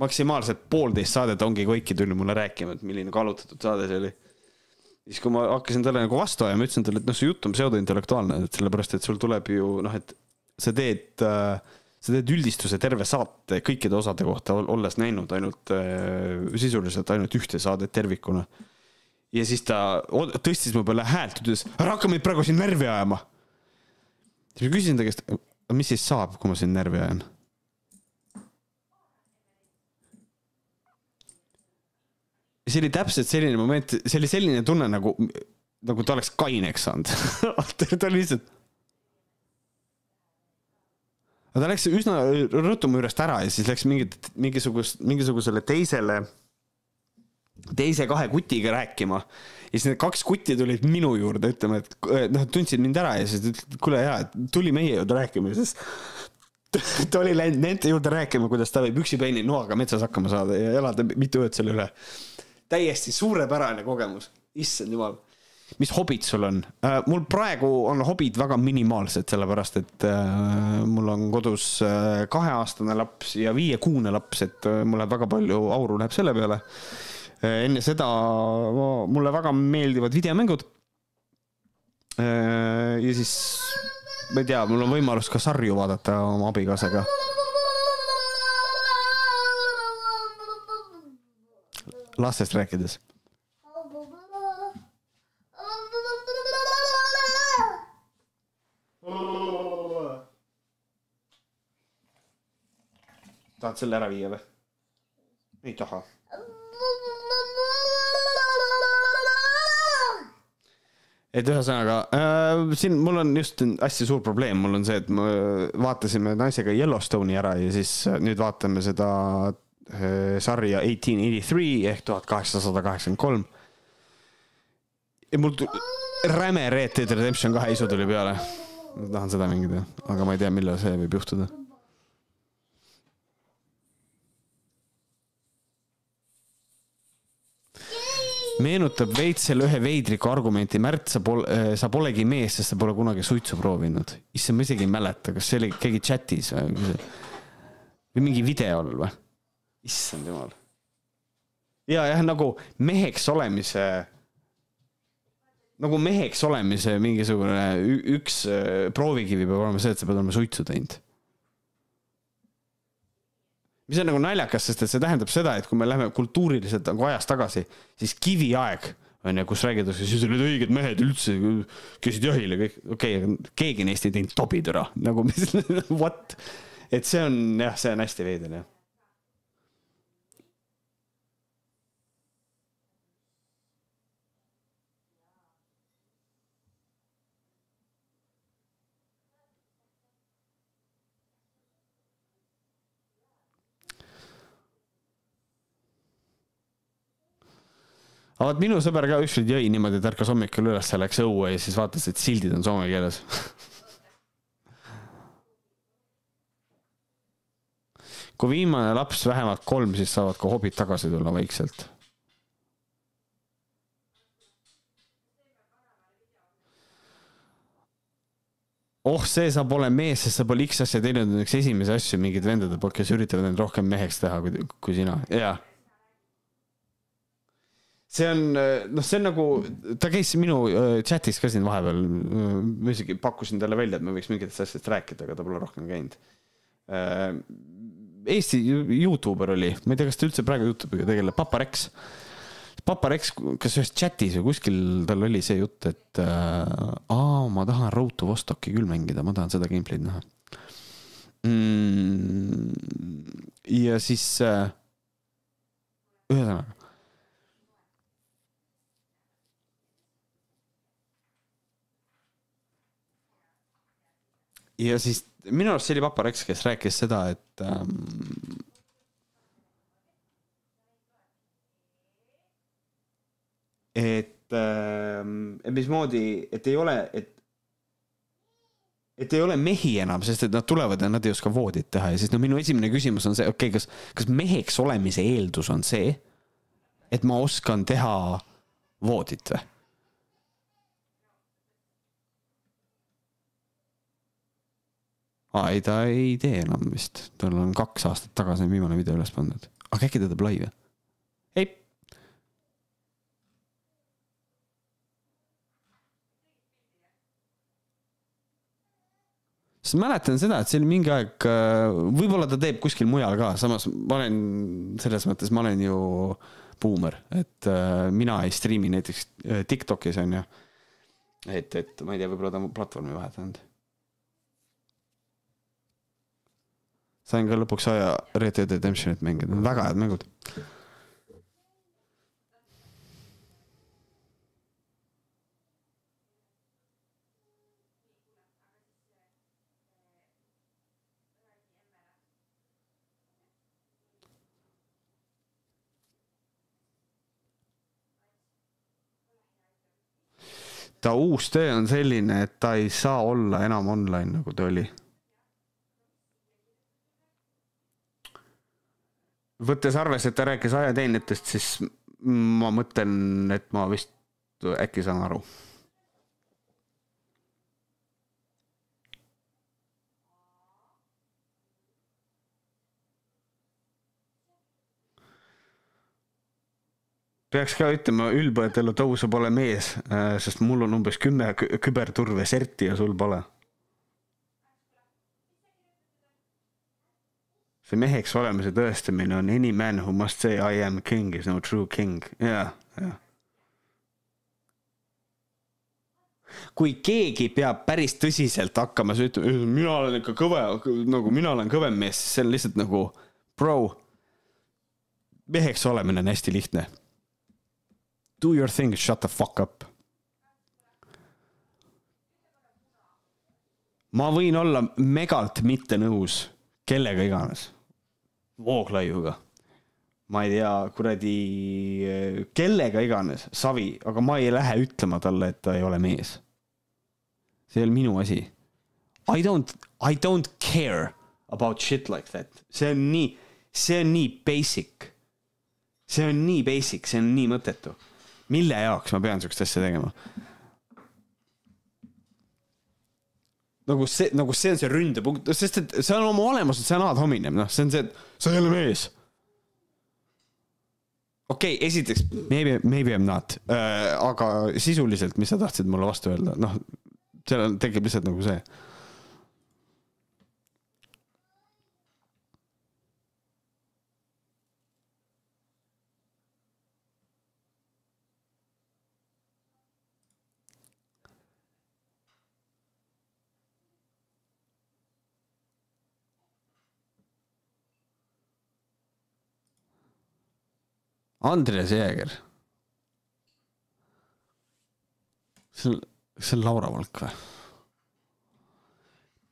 maksimaalselt poolteist saadet ongi koiki tuli mulle rääkima, et milline kallutatud saade see oli. siis, kui ma hakkasin talle nagu vastu ajama, ütlesin talle, et noh, see jutt on pseudointellektuaalne, et sellepärast, et sul tuleb ju noh, et sa teed äh, sa teed üldistuse terve saate kõikide osade kohta, olles näinud ainult äh, sisuliselt ainult ühte saadet tervikuna. Ja siis ta tõstis mu peale häält, ütles, ära hakka meid praegu siin närvi ajama. siis ma küsisin ta käest, mis siis saab, kui ma sind närvi ajan? see oli täpselt selline moment, see oli selline tunne nagu, nagu ta oleks kaineks saanud ta oli lihtsalt. aga ta läks üsna ruttu mu juurest ära ja siis läks mingit, mingisugust, mingisugusele teisele, teise kahe kutiga rääkima. ja siis need kaks kutti tulid minu juurde ütlema, et eh, noh, tundsid mind ära ja siis ütlesid, et kuule jaa, tuli meie juurde rääkima siis ta oli läinud nende juurde rääkima, kuidas ta võib üksipäini noaga metsas hakkama saada ja elada mitu ööd selle üle. täiesti suurepärane kogemus, issand jumal. mis hobid sul on? mul praegu on hobid väga minimaalsed, sellepärast et äh, mul on kodus äh, kaheaastane laps ja viiekuune laps, et äh, mul läheb väga palju auru läheb selle peale. Enne seda ma, mulle väga meeldivad videomängud. ja siis ma ei tea, mul on võimalus ka sarju vaadata oma abikaasaga. lastest rääkides. tahad selle ära viia või? ei taha. Et ühesõnaga äh, siin mul on just hästi suur probleem, mul on see, et me vaatasime naisega Yellowstone'i ära ja siis äh, nüüd vaatame seda äh, sarja eighteen eighty three ehk tuhat kaheksasada kaheksakümmend kolm. ja mul tu- räme Red Dead Redemption kahe isu tuli peale. ma tahan seda mängida, aga ma ei tea, millal see võib juhtuda. Meenutab veits selle ühe veidriku argumenti, Märt, sa pole, sa polegi mees, sest sa pole kunagi suitsu proovinud. issand, ma isegi ei mäleta, kas see oli keegi chatis või, või mingi video all või? issand jumal. ja jah, nagu meheks olemise, nagu meheks olemise mingisugune üks äh, proovikivi peab olema see, et sa pead olema suitsu teinud mis on nagu naljakas, sest et see tähendab seda, et kui me läheme kultuuriliselt nagu ajas tagasi, siis kiviaeg on ju, kus räägitakse, siis olid õiged mehed üldse, käisid jahil ja kõik, okei okay,, aga keegi neist ei teinud tobitüra nagu mis, what, et see on jah, see on hästi veider jah. Aga vot minu sõber ka ükskord jõi niimoodi, et ärkas hommikul üles, läks õue ja siis vaatas, et sildid on soome keeles. kui viimane laps vähemalt kolm, siis saavad ka hobid tagasi tulla vaikselt. oh, see saab olema mees, sest sa pole X asja teinud, on üks esimesi asju mingid vendade poolt, kes üritavad end rohkem meheks teha kui, kui sina, jaa see on, noh, see on nagu, ta käis minu äh, chat'is ka siin vahepeal. ma isegi pakkusin talle välja, et me võiks mingitest asjadest rääkida, aga ta pole rohkem käinud. Eesti Youtuber oli, ma ei tea, kas ta üldse praegu Youtube'iga tegeleb, Paparex. Paparex, kas ühes chat'is või kuskil tal oli see jutt, et äh, aa, ma tahan Road to Vostok'i küll mängida, ma tahan seda gameplay'd näha mm,. ja siis äh, ühesõnaga ja siis minu arust see oli Papareks, kes rääkis seda, et ähm, et ähm, et mismoodi, et ei ole, et et ei ole mehi enam, sest et nad tulevad ja nad ei oska voodit teha ja siis no minu esimene küsimus on see, okei okay,, kas, kas meheks olemise eeldus on see, et ma oskan teha voodit või? Aa ei, ta ei tee enam vist, tal on kaks aastat tagasi on viimane video üles pandud, aga äkki ta teeb laivi? ei. sest mäletan seda, et see oli mingi aeg, võib-olla ta teeb kuskil mujal ka, samas ma olen selles mõttes, ma olen ju buumer, et äh, mina ei striimi näiteks äh, Tiktokis on ju. et, et ma ei tea, võib-olla ta on platvormi vahetanud. Sain ka lõpuks aja Red Dead Redemptionit mängida, väga head mängud. ta uus töö on selline, et ta ei saa olla enam online, nagu ta oli. Võttes arvesse, et ta rääkis ajateenijatest, siis ma mõtlen, et ma vist äkki saan aru. peaks ka ütlema, ülbõetelu tõusu pole mees, sest mul on umbes kümme kü- küberturve serti ja sul pole. See meheks olemise tõestamine on any man who must say I am king is no true king, jaa, jah. kui keegi peab päris tõsiselt hakkama ütlema, mina olen ikka kõve, nagu mina olen kõvem mees, siis see on lihtsalt nagu bro. meheks olemine on hästi lihtne do your thing, shut the fuck up. ma võin olla megalt mitte nõus kellega iganes, Vooglaiuga, ma ei tea, kuradi kellega iganes, savi, aga ma ei lähe ütlema talle, et ta ei ole mees. see ei ole minu asi. I don't, I don't care about shit like that, see on nii, see on nii basic. see on nii basic, see on nii mõttetu mille jaoks ma pean siukest asja tegema? nagu see, nagu see on see ründepunkt, sest et see on oma olemuselt, see on ad hominem, noh, see on see, et sa ei ole mees. okei okay,, esiteks maybe, maybe I m not äh,, aga sisuliselt, mis sa tahtsid mulle vastu öelda, noh, seal on, tekib lihtsalt nagu see. Andres Jääger. see on, see on Laura Valk või?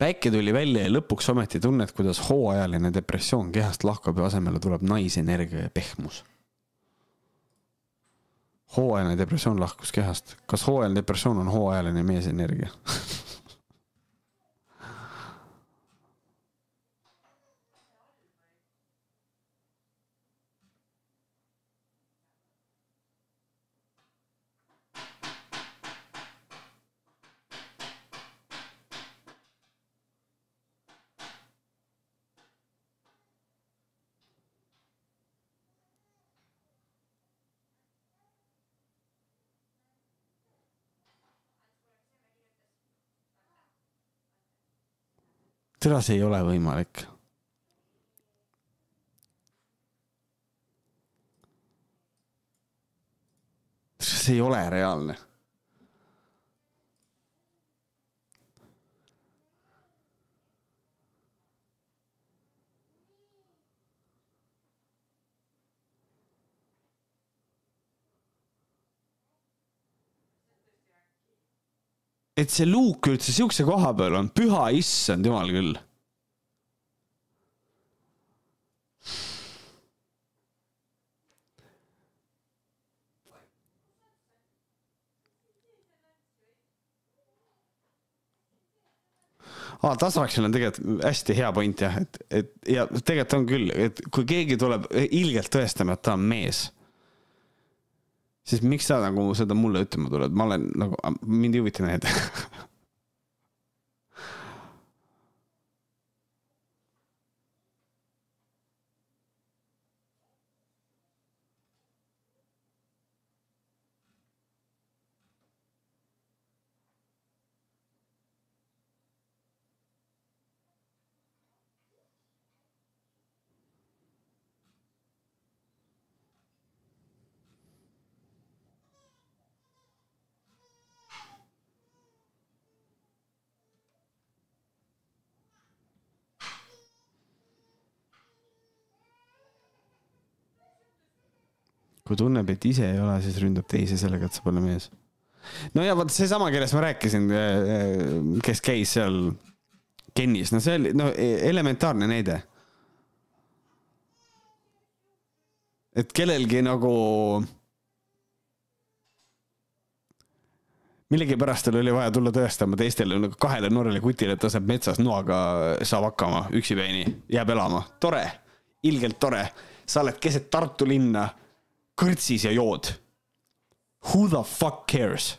päike tuli välja ja lõpuks ometi tunned, kuidas hooajaline depressioon kehast lahkab ja asemele tuleb naisenergia ja pehmus. hooajaline depressioon lahkus kehast, kas hooajaline depressioon on hooajaline meesenergia? tere, see ei ole võimalik. see ei ole reaalne. Et see luuk üldse siukse koha peal on, püha issand jumal küll. Aa, Tasraksil on tegelikult hästi hea point jah, et, et ja tegelikult on küll, et kui keegi tuleb ilgelt tõestama, et ta on mees, siis miks sa nagu seda mulle ütlema tuled, ma olen nagu, mind ei huvita need. kui tunneb, et ise ei ole, siis ründab teisi sellega, et sa pole mees. no ja vot seesama, kellest ma rääkisin, kes käis seal Kennis, no see oli no elementaarne näide. et kellelgi nagu millegipärast tal oli vaja tulla tõestama teistele nagu kahele noorele kutile, et ta saab metsas noaga, saab hakkama üksipäini, jääb elama, tore, ilgelt tore. sa oled keset Tartu linna kõrtsis ja jood. Who the fuck cares?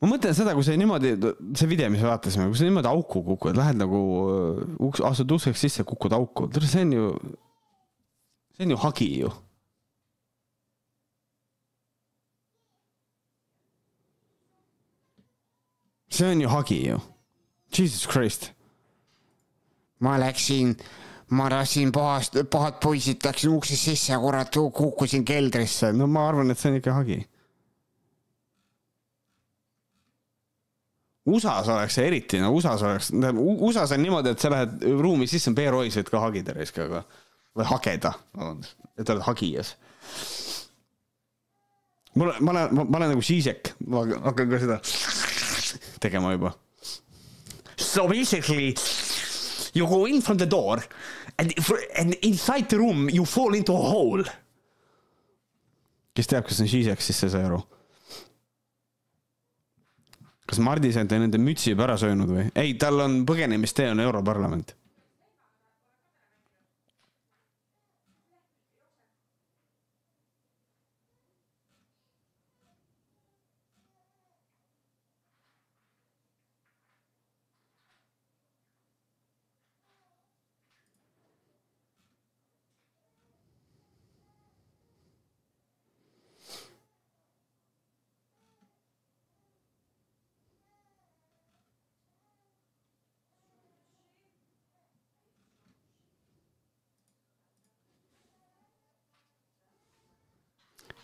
Ma mõtlen seda, kui sa niimoodi, see video, mis me vaatasime, kui sa niimoodi auku kukud, lähed nagu uks, astud ukseks sisse, kukud auku, see on ju, see on ju hagi ju. see on ju hagi ju. Jesus Christ. ma läksin, ma lasin pahast, pahad poisid läksin uksest sisse kurat kukkusin keldrisse. no ma arvan, et see on ikka hagi USA-s oleks see eriti, no USA-s oleks, USA-s on niimoodi, et sa lähed ruumi sisse, Bear-Ois võid ka hagida raiskaga või hageda, vabandust, et oled hagijas. mul, ma olen, ma olen nagu Žižek, ma hakkan ka seda tegema juba. So basically you go in from the door and, and inside the room you fall into a hole. kes teab, kas see on Žižek, siis see sai aru kas Mardis on nende mütsi juba ära söönud või? ei, tal on põgenemistee on Europarlament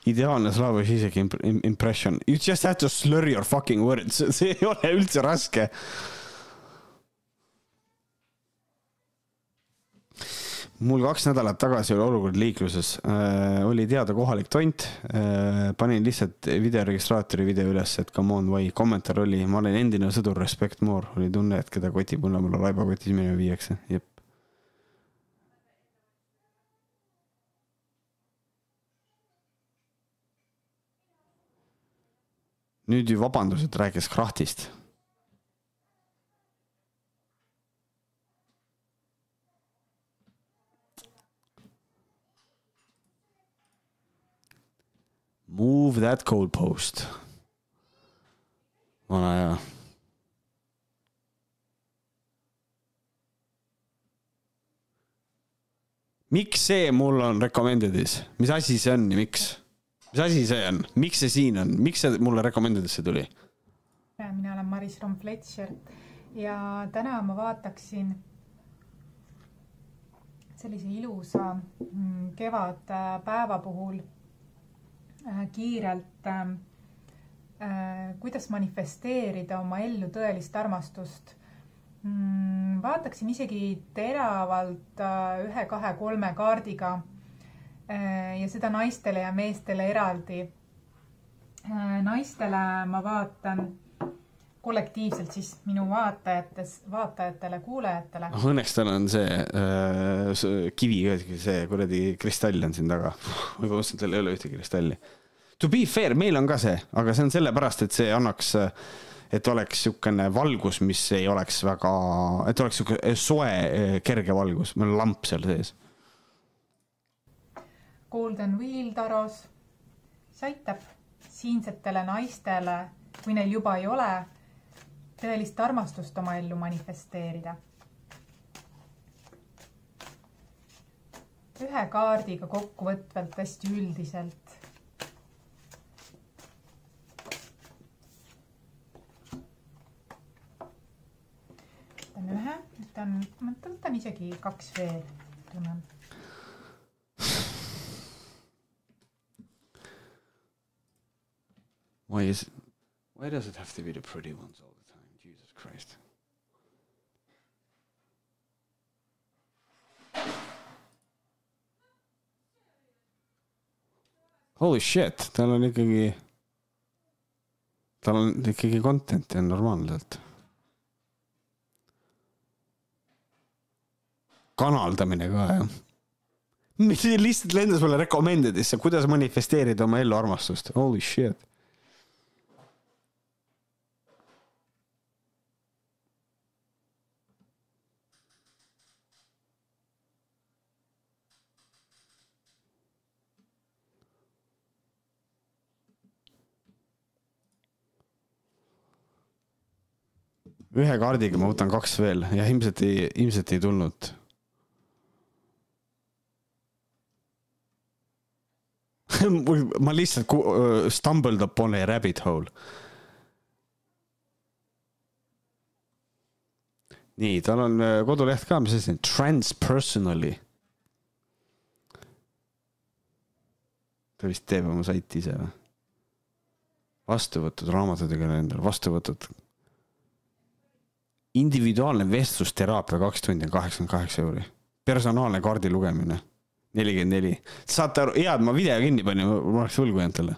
ideaalne Slavoj Žižek impression. You just have to slur your fucking words, see ei ole üldse raske. mul kaks nädalat tagasi oli olukord liikluses äh,, oli teada kohalik tont äh,, panin lihtsalt videoregistraatori video üles, et come on, why, kommentaar oli, ma olen endine sõdur, respect more, oli tunne, et keda kotib, mulle laibakotis minema viiakse, jep. Nüüd ju vabandused rääkis Krahtist. Move that goalpost. vana hea. miks see mul on recommended'is, mis asi see on ja miks? Mis asi see on, miks see siin on, miks see mulle recommended'isse tuli? mina olen Maris Rom-Fletcher ja täna ma vaataksin sellise ilusa mm, kevadpäeva puhul äh, kiirelt, äh, äh, kuidas manifesteerida oma ellu tõelist armastust. Mm, vaataksin isegi teravalt ühe, kahe, kolme kaardiga Äh, ja seda naistele ja meestele eraldi. Äh, naistele ma vaatan kollektiivselt siis minu vaatajates, vaatajatele, kuulajatele. noh, õnneks tal on see äh, kivi, see kuradi kristall on siin taga. ma juba mõtlesin, et tal ei ole ühtegi kristalli. To be fair, meil on ka see, aga see on sellepärast, et see annaks, et oleks niisugune valgus, mis ei oleks väga, et oleks niisugune soe, kerge valgus, meil on lamp seal sees Golden Wheel taros, see aitab siinsetele naistele kui neil juba ei ole tõelist armastust oma ellu manifesteerida. ühe kaardiga kokkuvõtvalt hästi üldiselt. võtan ühe, võtan, ma võtan isegi kaks veel, tunnen Why is why does it have to be the pretty ones all the time? Jesus Christ. Holy shit, tal on ikkagi, tal on ikkagi content'i on normaalselt. kanaldamine ka jah. mis lihtsalt lendas mulle recommended'isse, kuidas manifesteerida oma ellu armastust, holy shit ühe kaardiga ma võtan kaks veel ja ilmselt ei, ilmselt ei tulnud. ma lihtsalt uh, stumbled upon a rabbit hole. nii, tal on koduleht ka, mis asi transpersonally. ta vist teeb oma saiti ise või? vastuvõtud raamatutega endal, vastuvõtud individuaalne vestlusteraapia kaks tundi on kaheksakümmend kaheksa euri. personaalne kaardi lugemine nelikümmend neli. saate aru, hea, et ma video kinni panin, ma oleks võlgu jäänud talle.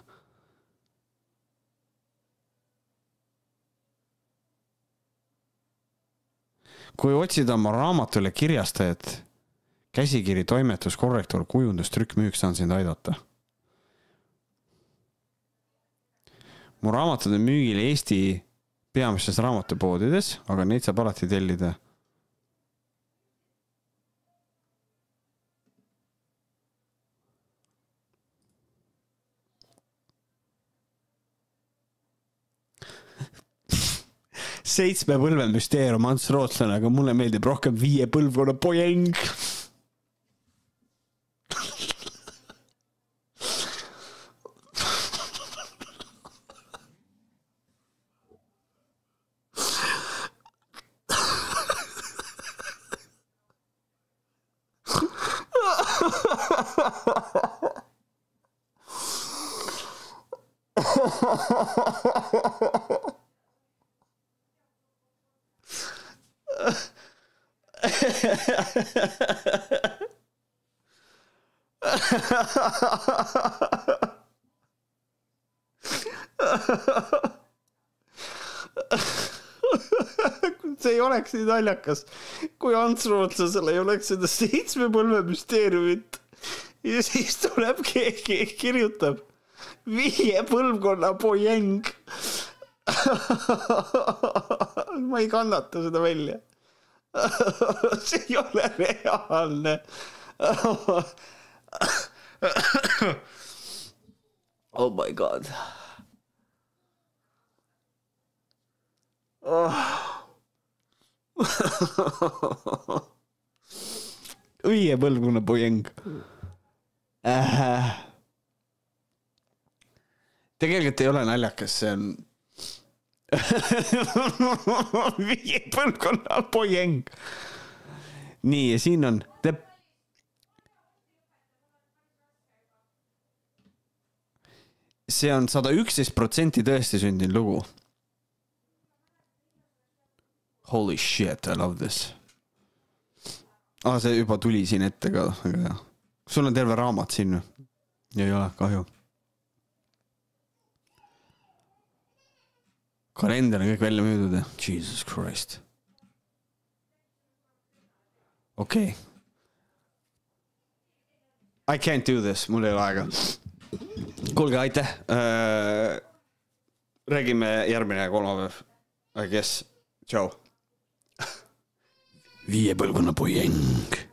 kui otsida oma raamatule kirjastajat, käsikiri, toimetus, korrektuur, kujundus, trükk, müük, saan sind aidata. mu raamatud on müügil Eesti peamistes raamatupoodides, aga neid saab alati tellida. seitsme põlve müsteerium, Ants Rootslane, aga mulle meeldib rohkem viie põlvkonna pojeng see ei oleks nii naljakas, kui Ants Rootslasel ei oleks seda seitsme põlve müsteeriumit ja siis tuleb keegi, kirjutab viie põlvkonna pojeng. ma ei kannata seda välja. see ei ole reaalne. oh my god oh. viie põlvkonna pojeng äh.. tegelikult ei ole naljakas, see on viie põlvkonna pojeng. nii, ja siin on the see on sada üksteist protsenti tõesti sündinud lugu. Holy shit, I love this. aa ah,, see juba tuli siin ette ka, väga hea. sul on terve raamat siin või? ei ole, kahju. kalender on kõik välja müüdud ja jesus christ. okei okay.. I can't do this, mul ei ole aega. kuulge, aitäh äh,. räägime järgmine kolmapäev, I guess, tšau viie põlvkonna pojeng